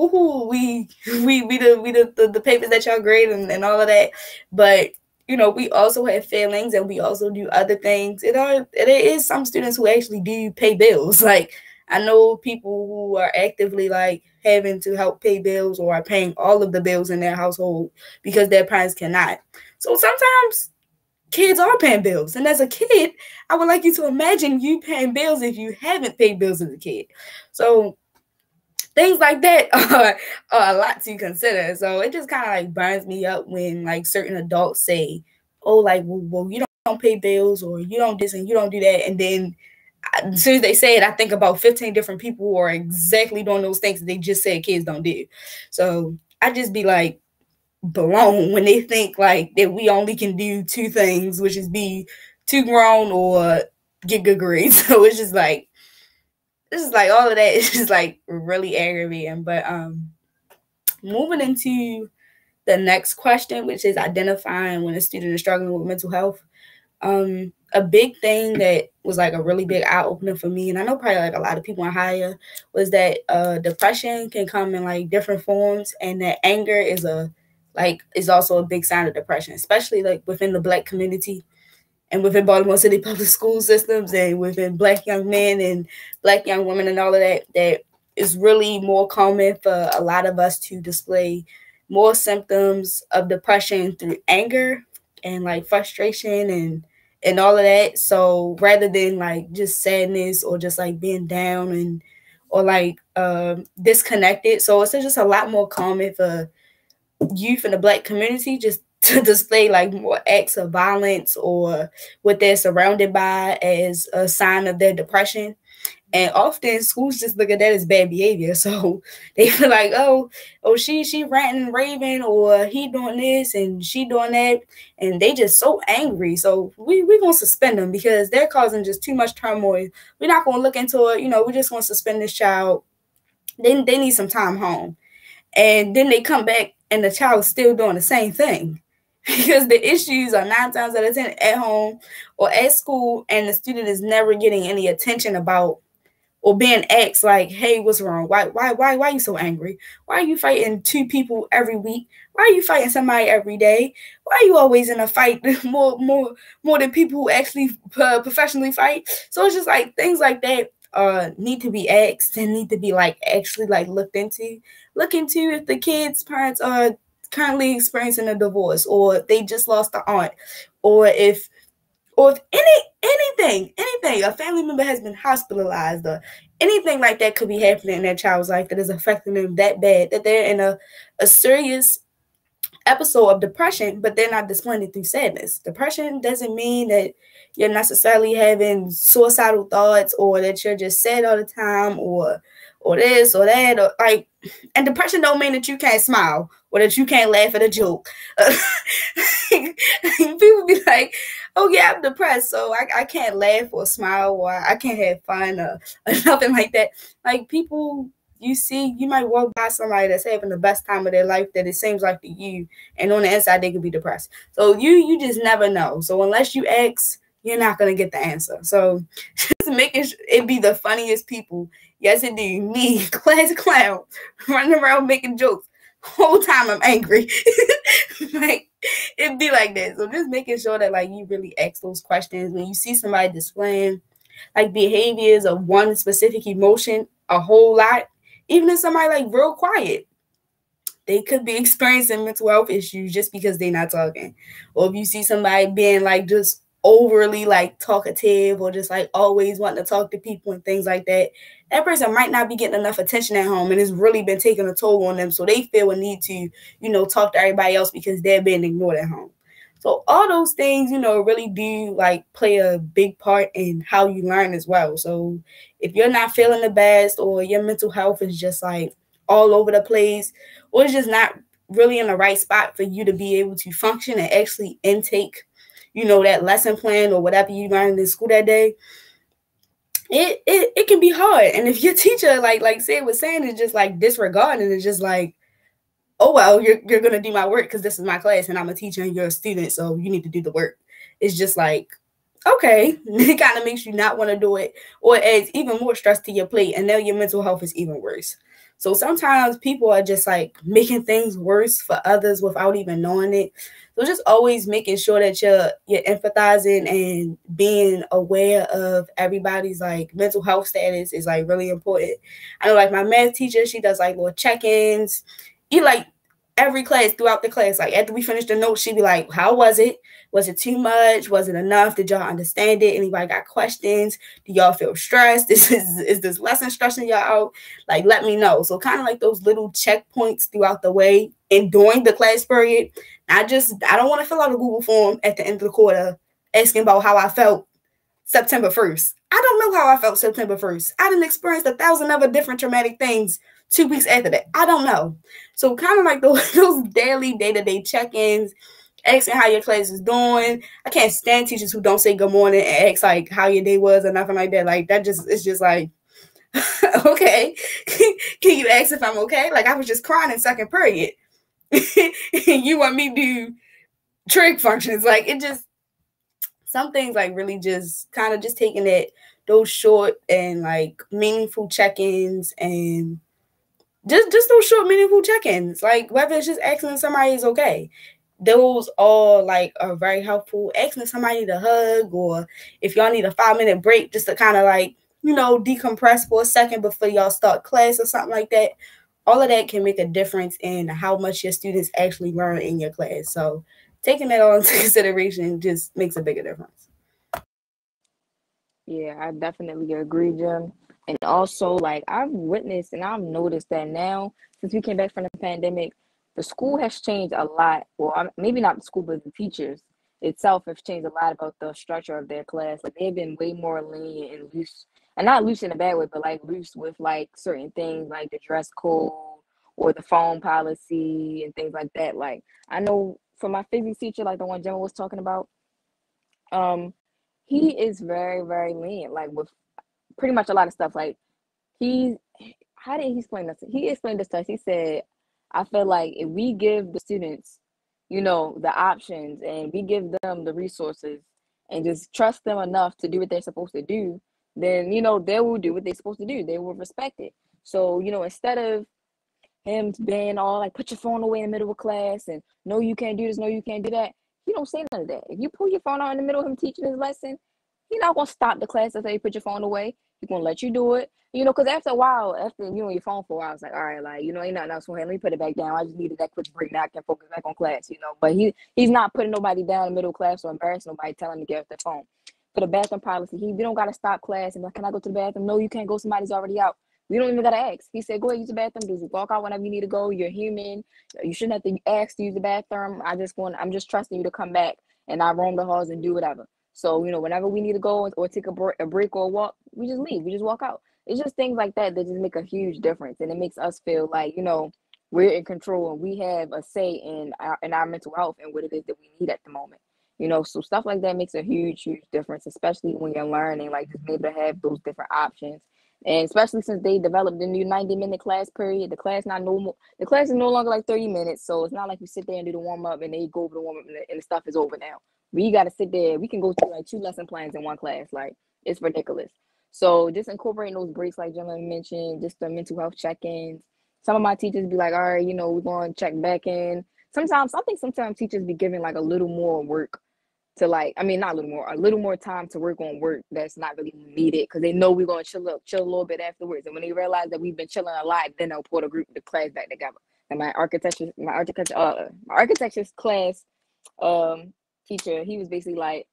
Woohoo, we we we the we the, the, the papers that y'all grade and, and all of that. But you know, we also have feelings and we also do other things. It are it is some students who actually do pay bills. Like I know people who are actively like having to help pay bills or are paying all of the bills in their household because their parents cannot. So sometimes kids are paying bills. And as a kid, I would like you to imagine you paying bills if you haven't paid bills as a kid. So things like that are, are a lot to consider. So it just kind of like burns me up when like certain adults say, oh, like, well, well you don't, pay bills or you don't this and you don't do that. And then as soon as they say it, I think about 15 different people who are exactly doing those things they just said kids don't do. So I just be like blown when they think like that we only can do two things, which is be too grown or get good grades. So it's just like this is like all of that is just like really aggravating. But um moving into the next question, which is identifying when a student is struggling with mental health. Um, a big thing that was like a really big eye opener for me, and I know probably like a lot of people in higher, was that uh, depression can come in like different forms, and that anger is a like is also a big sign of depression, especially like within the black community and within Baltimore City public school systems and within black young men and black young women and all of that. That is really more common for a lot of us to display more symptoms of depression through anger and like frustration and and all of that. So rather than like just sadness or just like being down and or like um, disconnected, so it's just a lot more common for youth in the black community just to display like more acts of violence or what they're surrounded by as a sign of their depression. And often schools just look at that as bad behavior. So they feel like, oh, oh, she she ranting, raving, or he doing this and she doing that, and they just so angry. So we we gonna suspend them because they're causing just too much turmoil. We're not gonna look into it. You know, we just want to suspend this child. Then they need some time home, and then they come back and the child's still doing the same thing because the issues are nine times out of ten at home or at school, and the student is never getting any attention about or being asked like, "Hey, what's wrong? Why, why, why, why are you so angry? Why are you fighting two people every week? Why are you fighting somebody every day? Why are you always in a fight more, more, more than people who actually uh, professionally fight?" So it's just like things like that uh need to be asked and need to be like actually like looked into. Look into if the kids' parents are currently experiencing a divorce or they just lost an aunt or if or if any anything, anything, a family member has been hospitalized or anything like that could be happening in their child's life that is affecting them that bad that they're in a, a serious episode of depression, but they're not displaying it through sadness. Depression doesn't mean that you're necessarily having suicidal thoughts or that you're just sad all the time or or this or that or like and depression don't mean that you can't smile or that you can't laugh at a joke. people be like, "Oh yeah, I'm depressed, so I, I can't laugh or smile or I can't have fun or, or nothing like that." Like people, you see, you might walk by somebody that's having the best time of their life that it seems like to you, and on the inside they could be depressed. So you you just never know. So unless you ask, you're not gonna get the answer. So just making it be the funniest people. Yes, indeed, me, class clown, running around making jokes whole time I'm angry. like it'd be like that. So just making sure that like you really ask those questions when you see somebody displaying like behaviors of one specific emotion a whole lot, even if somebody like real quiet, they could be experiencing mental health issues just because they're not talking. Or if you see somebody being like just overly like talkative or just like always wanting to talk to people and things like that, that person might not be getting enough attention at home and it's really been taking a toll on them. So they feel a need to, you know, talk to everybody else because they're being ignored at home. So all those things, you know, really do like play a big part in how you learn as well. So if you're not feeling the best or your mental health is just like all over the place or it's just not really in the right spot for you to be able to function and actually intake, you know, that lesson plan or whatever you learned in school that day, it, it it can be hard. And if your teacher, like like Sid was saying, is just like disregarding, it's just like, oh well, you're you're gonna do my work because this is my class and I'm a teacher and you're a student, so you need to do the work. It's just like, okay, it kind of makes you not want to do it, or adds even more stress to your plate, and now your mental health is even worse. So sometimes people are just like making things worse for others without even knowing it. So just always making sure that you're you're empathizing and being aware of everybody's like mental health status is like really important. I know like my math teacher, she does like little check-ins. You like every class throughout the class. Like after we finish the notes, she'd be like, How was it? Was it too much? Was it enough? Did y'all understand it? Anybody got questions? Do y'all feel stressed? This is is this lesson stressing y'all out? Like let me know. So kind of like those little checkpoints throughout the way and during the class period. I just I don't want to fill out a Google form at the end of the quarter asking about how I felt September 1st. I don't know how I felt September 1st. I didn't experience a thousand other different traumatic things two weeks after that. I don't know. So kind of like those, those daily day-to-day check-ins, asking how your class is doing. I can't stand teachers who don't say good morning and ask like how your day was or nothing like that. Like that just it's just like okay. Can you ask if I'm okay? Like I was just crying in second period. you want me to do trig functions. Like it just some things like really just kind of just taking it those short and like meaningful check-ins and just just those short, meaningful check-ins. Like whether it's just asking somebody is okay. Those all like are very helpful. Asking somebody to hug, or if y'all need a five-minute break just to kind of like, you know, decompress for a second before y'all start class or something like that. All of that can make a difference in how much your students actually learn in your class. So taking that all into consideration just makes a bigger difference. Yeah, I definitely agree, Jim. And also, like I've witnessed and I've noticed that now, since we came back from the pandemic, the school has changed a lot. Well, maybe not the school, but the teachers itself have changed a lot about the structure of their class. Like they've been way more lenient and loose, and not loose in a bad way, but like loose with like certain things, like the dress code or the phone policy and things like that. Like I know from my physics teacher, like the one Gemma was talking about, um, he is very very lenient, like with pretty much a lot of stuff. Like he, how did he explain this? He explained this to us. He said, I feel like if we give the students, you know, the options and we give them the resources and just trust them enough to do what they're supposed to do, then you know they will do what they're supposed to do. They will respect it. So you know, instead of him being all like, put your phone away in the middle of class and no, you can't do this, no, you can't do that. You don't say none of that. If you pull your phone out in the middle of him teaching his lesson, he's not gonna stop the class and say put your phone away. He's gonna let you do it. You know, because after a while, after you on your phone for a while, it's like, all right, like you know, ain't nothing else for him. Let me put it back down. I just needed that quick break. Now I can focus back on class. You know, but he he's not putting nobody down in the middle class or embarrassing nobody, telling them to get off the phone. For the bathroom policy, he we don't gotta stop class and like, can I go to the bathroom? No, you can't go. Somebody's already out. We don't even gotta ask. He said, "Go ahead, use the bathroom. Just walk out whenever you need to go. You're human. You shouldn't have to ask to use the bathroom. I just want. I'm just trusting you to come back and I roam the halls and do whatever. So you know, whenever we need to go or take a break, a break or walk, we just leave. We just walk out. It's just things like that that just make a huge difference, and it makes us feel like you know we're in control and we have a say in our in our mental health and what it is that we need at the moment. You know, so stuff like that makes a huge, huge difference, especially when you're learning, like just able to have those different options and especially since they developed the new 90 minute class period, the class not normal. The class is no longer like 30 minutes, so it's not like you sit there and do the warm up and they go over the warm up and, and the, stuff is over now. We got to sit there. We can go through like two lesson plans in one class. Like it's ridiculous. So just incorporating those breaks, like Jimmy mentioned, just the mental health check-ins. Some of my teachers be like, all right, you know, we're going to check back in. Sometimes I think sometimes teachers be giving like a little more work to like i mean not a little more a little more time to work on work that's not really needed because they know we're to chill up chill a little bit afterwards. And when they realize that we've been chilling a lot then they'll put a group the class back together. And my architecture my architecture uh my architecture class um teacher he was basically like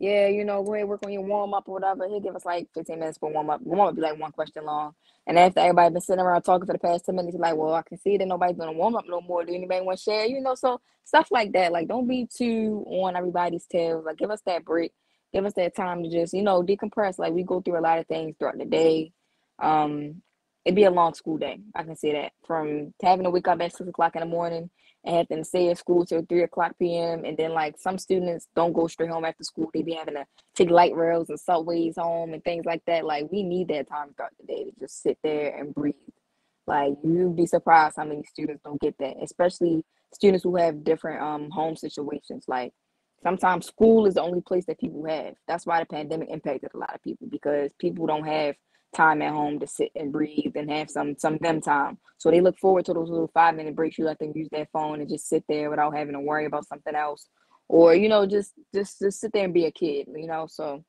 yeah, you know, go ahead work on your warm up or whatever. He'll give us like 15 minutes for warm up. Warm up be like one question long. And after everybody been sitting around talking for the past 10 minutes, like, well, I can see that nobody's gonna warm up no more. Do anybody want to share? You know, so stuff like that. Like, don't be too on everybody's tails. Like, give us that break. Give us that time to just, you know, decompress. Like, we go through a lot of things throughout the day. Um, it'd be a long school day. I can say that. From having to wake up at six o'clock in the morning and having to stay at school till three o'clock p.m. And then like some students don't go straight home after school. They be having to take light rails and subways home and things like that. Like we need that time throughout the day to just sit there and breathe. Like you'd be surprised how many students don't get that, especially students who have different um home situations. Like sometimes school is the only place that people have. That's why the pandemic impacted a lot of people because people don't have time at home to sit and breathe and have some some them time. So they look forward to those little five minute breaks. You let them use their phone and just sit there without having to worry about something else, or you know, just just just sit there and be a kid. You know, so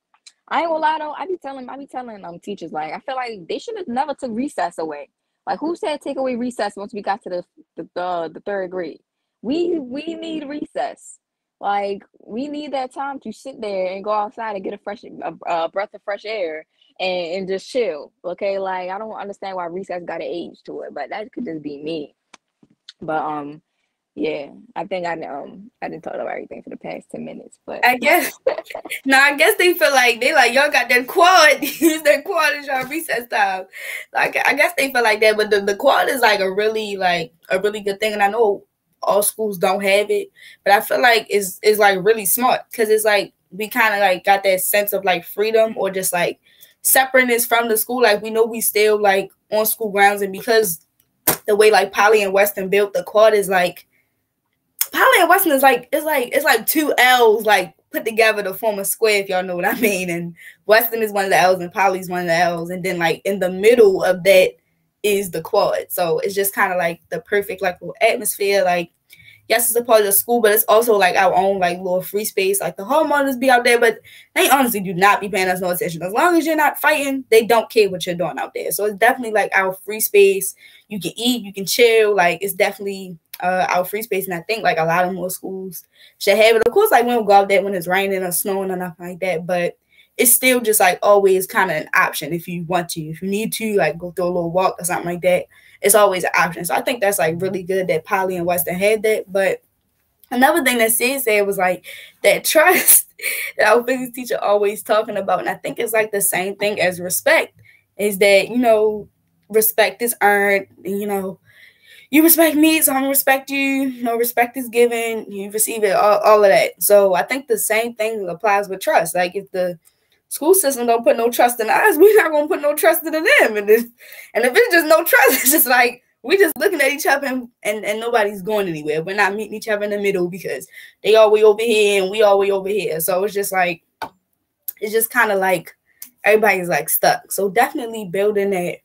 I ain't gonna lie though. I be telling I be telling um teachers like I feel like they should have never took recess away. Like who said take away recess once we got to the the the, the third grade? We we need recess. Like we need that time to sit there and go outside and get a fresh a, a breath of fresh air and, and just chill. Okay, like I don't understand why recess got an age to it, but that could just be me. But um, yeah, I think I um I didn't talk about everything for the past ten minutes, but I guess no, I guess they feel like they like y'all got that quad, use that quad y'all recess time. Like I guess they feel like that, but the, the quad is like a really like a really good thing, and I know all schools don't have it, but I feel like it's it's like really smart because it's like we kind of like got that sense of like freedom or just like separateness from the school. Like we know we still like on school grounds, and because the way like Poly and Western built the quad is like Poly and Western is like it's like it's like two L's like put together to form a square, if y'all know what I mean. And Western is one of the L's and Poly's one of the L's, and then like in the middle of that is the quad. So it's just kind of like the perfect like atmosphere, like yes, it's a part of the school, but it's also like our own like little free space. Like the homeowners be out there, but they honestly do not be paying us no attention. As long as you're not fighting, they don't care what you're doing out there. So it's definitely like our free space. You can eat, you can chill. Like it's definitely uh, our free space. And I think like a lot of more schools should have it. Of course, like we don't go out there when it's raining or snowing or nothing like that, but it's still just like always kind of an option if you want to. If you need to, like go through a little walk or something like that it's always an option. So I think that's like really good that Poly and Western had that. But another thing that Sid said was like that trust that our physics teacher always talking about, and I think it's like the same thing as respect, is that you know respect is earned, you know. You respect me, so I'm gonna respect you. You know, respect is given. You receive it, all, all of that. So I think the same thing applies with trust. Like if the school system don't put no trust in us, we're not gonna put no trust in them. And if, and if it's just no trust, it's just like we just looking at each other and, and, and nobody's going anywhere. We're not meeting each other in the middle because they all way over here and we all way over here. So it's just like it's just kind of like everybody's like stuck. So definitely building that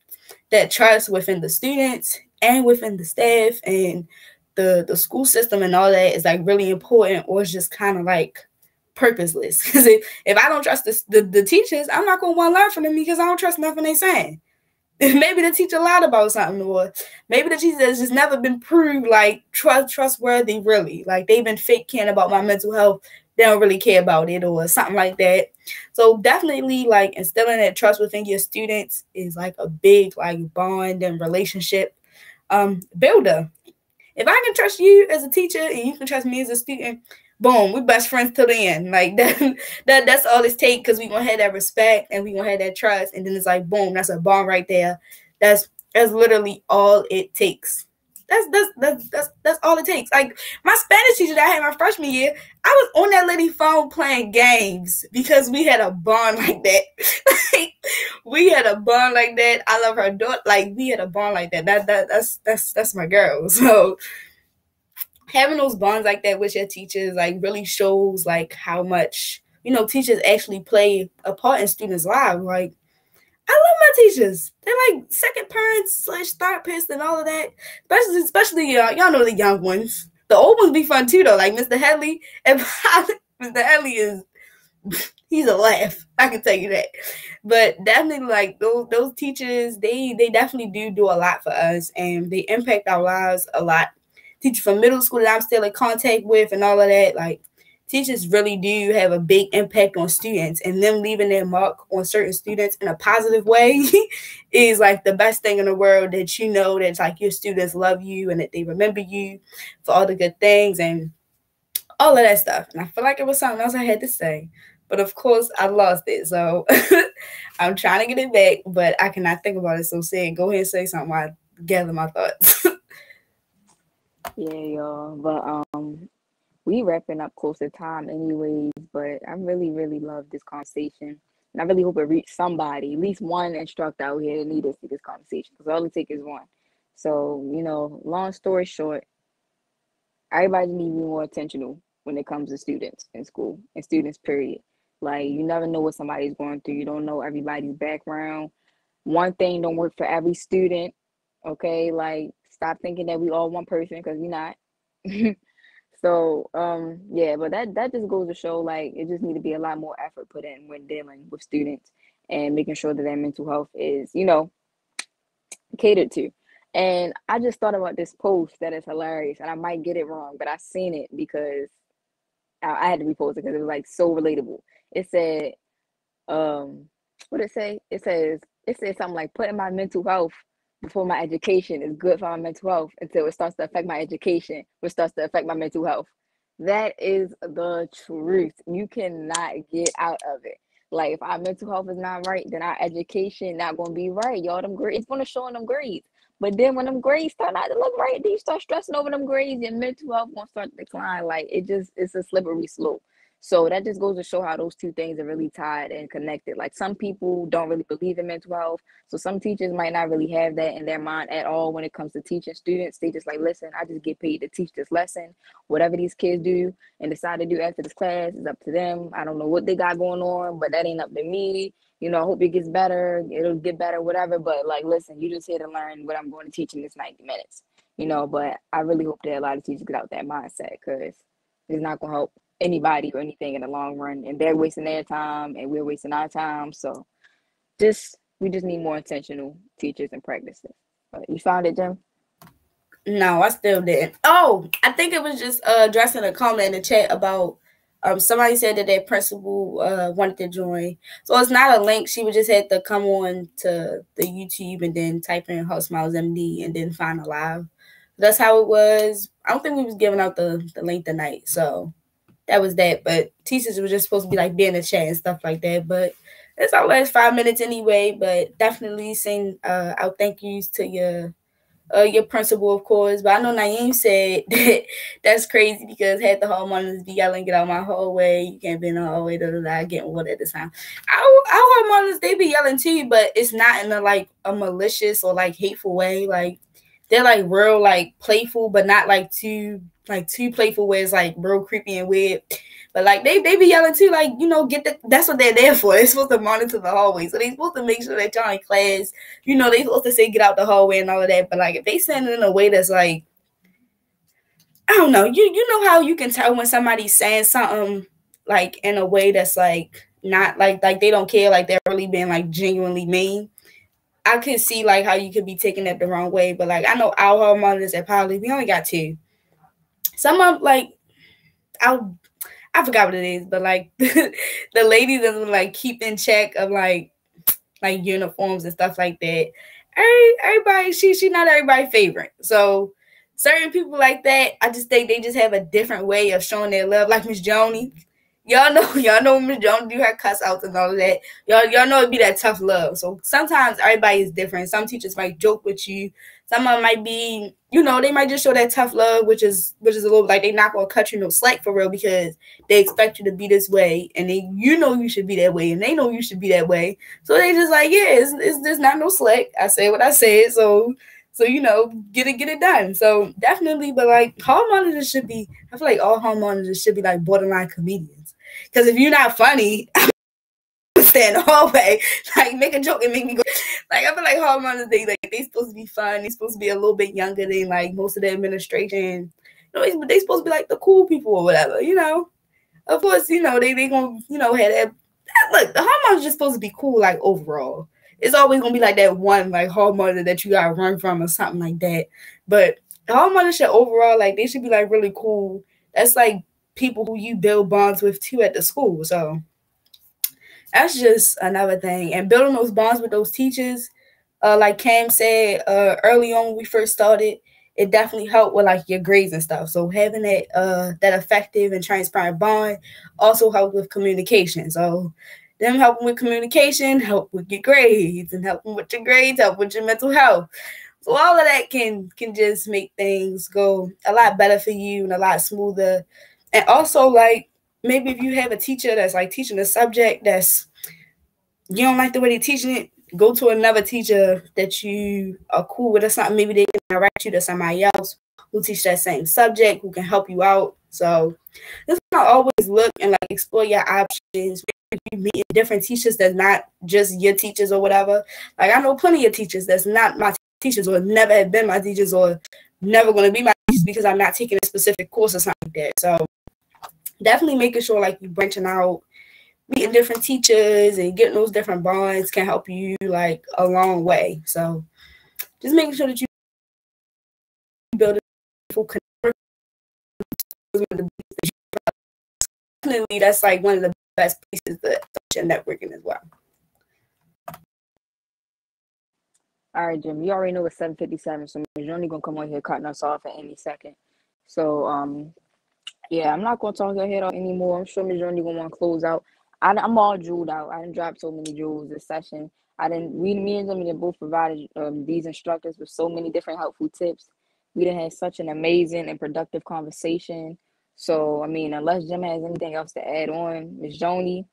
that trust within the students and within the staff and the the school system and all that is like really important or it's just kind of like purposeless. Because if, if i don't trust the, the, the teachers i'm not going to want to learn from them because i don't trust nothing they saying. Maybe the teacher lied about something or maybe the teacher has just never been proved like trust trustworthy really. Like they've been fake caring about my mental health. They don't really care about it or something like that. So definitely like instilling that trust within your students is like a big like bond and relationship um builder. If i can trust you as a teacher and you can trust me as a student boom, we're best friends till the end. Like that, that that's all it's take because we gonna have that respect and we gonna have that trust, and then it's like boom, that's a bond right there. That's that's literally all it takes. That's that's that's that's that's all it takes. Like my Spanish teacher that I had my freshman year, I was on that lady phone playing games because we had a bond like that. like we had a bond like that. I love her daughter. Like we had a bond like that. That that that's that's that's my girl. So having those bonds like that with your teachers like really shows like how much you know teachers actually play a part in students' lives. Like I love my teachers. They're like second parents slash third parents and all of that. Especially especially y'all, y'all know the young ones. The old ones be fun too though. Like Mr. Headley and Mr. Headley is he's a laugh. I can tell you that. But definitely like those those teachers, they they definitely do do a lot for us and they impact our lives a lot teacher from middle school that I'm still in contact with and all of that. Like teachers really do have a big impact on students and them leaving their mark on certain students in a positive way is like the best thing in the world that you know that like your students love you and that they remember you for all the good things and all of that stuff. And I feel like it was something else I had to say. But of course, I lost it. So I'm trying to get it back, but I cannot think about it. So say, go ahead and say something while I gather my thoughts. Yeah, y'all. But um, we wrapping up close to time, anyways. But I really, really love this conversation, and I really hope it reach somebody, at least one instructor out here that need to see this conversation, because all it takes is one. So you know, long story short, everybody need to be more intentional when it comes to students in school and students. Period. Like you never know what somebody's going through. You don't know everybody's background. One thing don't work for every student. Okay, like stop thinking that we all one person because we're not. so um yeah, but that that just goes to show like it just need to be a lot more effort put in when dealing with students and making sure that their mental health is, you know, catered to. And I just thought about this post that is hilarious, and I might get it wrong, but I seen it because I, I had to repost it because it was like so relatable. It said, um, what it say? It says it says something like putting my mental health before my education is good for my mental health until it starts to affect my education, which starts to affect my mental health. That is the truth. You cannot get out of it. Like if our mental health is not right, then our education not gonna be right. Y'all, them grades it's gonna show in them grades. But then when them grades start not to look right, then you start stressing over them grades, and mental health gonna start to decline. Like it just it's a slippery slope. So that just goes to show how those two things are really tied and connected. Like some people don't really believe in mental health. So some teachers might not really have that in their mind at all when it comes to teaching students. They just like, listen, I just get paid to teach this lesson. Whatever these kids do and decide to do after this class is up to them. I don't know what they got going on, but that ain't up to me. You know, I hope it gets better. It'll get better, whatever. But like, listen, you just here to learn what I'm going to teach in this 90 minutes. You know, but I really hope that a lot of teachers get out that mindset because it's not gonna help anybody or anything in the long run and they're wasting their time and we're wasting our time. So just we just need more intentional teachers and practices. Uh, you found it jim? No i still didn't. Oh i think it was just uh addressing a comment in the chat about um somebody said that their principal uh wanted to join. So it's not a link. She would just have to come on to the youtube and then type in HeartSmiles md and then find a live. That's how it was. I don't think we was giving out the the link tonight so that was that. But teachers were just supposed to be like being a chat and stuff like that. But it's our last five minutes anyway. But definitely send uh, out thank yous to your uh, your principal, of course. But I know Naeem said that that's crazy because had the hall monitors be yelling, get out my hallway, you can't be in the hallway, da da da, getting what at the time. Our, our monitors, they be yelling too, but it's not in a like a malicious or like hateful way. Like they're like real like playful, but not like too like too playful where it's like real creepy and weird. But like they they be yelling too, like you know, get the that's what they're there for. They're supposed to monitor the hallway, so they're supposed to make sure that y'all in class. You know, they're supposed to say get out the hallway and all of that. But like if they send it in a way that's like, I don't know, you you know how you can tell when somebody's saying something like in a way that's like not like like they don't care, like they're really being like genuinely mean. I can see like how you could be taking that the wrong way, but like I know our hall monitors at Poly, we only got two. Some of like I'll I forgot what it is, but like the ladies that like keep in check of like like uniforms and stuff like that. Every, everybody, she she not everybody favorite. So certain people like that, I just think they just have a different way of showing their love. Like Miss Joni, y'all know y'all know Miss Jones do her cuss outs and all of that. Y'all y'all know it'd be that tough love. So sometimes everybody is different. Some teachers might joke with you. Some of them might be, you know, they might just show that tough love, which is which is a little like they not gonna cut you no slack for real because they expect you to be this way and they you know you should be that way and they know you should be that way. So they just like, yeah, it's, it's just not no slack. I say what I said. So so you know, get it, get it done. So definitely, but like hall monitors should be. I feel like all hall monitors should be like borderline comedians. Because if you're not funny, stay in the hallway, like make a joke and make me go. Like I feel like hall monitors, they like they supposed to be fun. They supposed to be a little bit younger than like most of the administration. You know, they supposed to be like the cool people or whatever. You know, of course, you know they they gonna you know have that. Look, the hall monitors just supposed to be cool like overall. It's always gonna be like that one like hall monitor that you gotta run from or something like that. But hall monitor should overall like they should be like really cool. That's like people who you build bonds with too at the school. So that's just another thing. And building those bonds with those teachers, uh, like Cam said uh, early on when we first started, it definitely helped with like your grades and stuff. So having that uh, that effective and transparent bond also helped with communication. So them helping with communication, help with your grades, and helping with your grades, help with your mental health. So all of that can can just make things go a lot better for you and a lot smoother and also like maybe if you have a teacher that's like teaching a subject that's you don't like the way they're teaching it, go to another teacher that you are cool with or something. Maybe they can direct you to somebody else who teach that same subject who can help you out. So just always look and like explore your options. If you meet different teachers that's not just your teachers or whatever. Like I know plenty of teachers that's not my teachers or never have been my teachers or never going to be my teachers because I'm not taking a specific course or something like that. So definitely making sure like you branching out, meeting different teachers and getting those different bonds can help you like a long way. So just making sure that you build a full connection Definitely, that's like one of the best places to social networking as well. All right, Jim. You already know it's seven fifty seven, so you're only gonna come on here cutting us off at any second. So, um, yeah, I'm not gonna talk your head off anymore. I'm sure Miss Journey gonna want to close out. I, am all jeweled out. I didn't drop so many jewels this session. I didn't. We, me and Jimmy, both provided um, these instructors with so many different helpful tips. We done had such an amazing and productive conversation. So, I mean, unless Jim has anything else to add on, Miss Joni,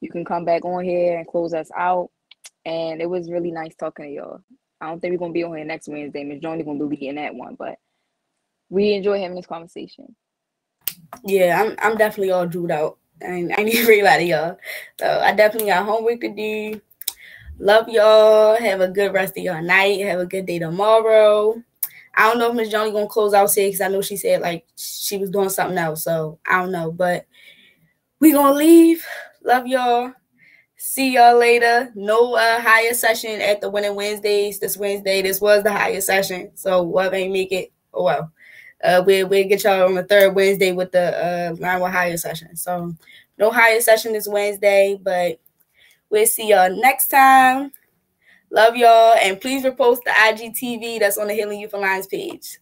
you can come back on here and close us out. And it was really nice talking to y'all. I don't think we're gonna be on here next Wednesday. Miss Joni gonna be in that one, but we enjoy having this conversation yeah, I'm I'm definitely all drooled out. and I need of y'all. So I definitely got homework to do. Love y'all. Have a good rest of your night. Have a good day tomorrow. I don't know if Miss Johnny gonna close out today because I know she said like she was doing something else. So I don't know, but we gonna leave. Love y'all. See y'all later. No uh, higher session at the Winning Wednesdays this Wednesday. This was the higher session. So whoever ain't make it, oh well. Uh, we we'll get y'all on the third Wednesday with the uh, line with higher session. So no higher session this Wednesday, but we'll see y'all next time. Love y'all, and please repost the IGTV that's on the Healing Youth Alliance page.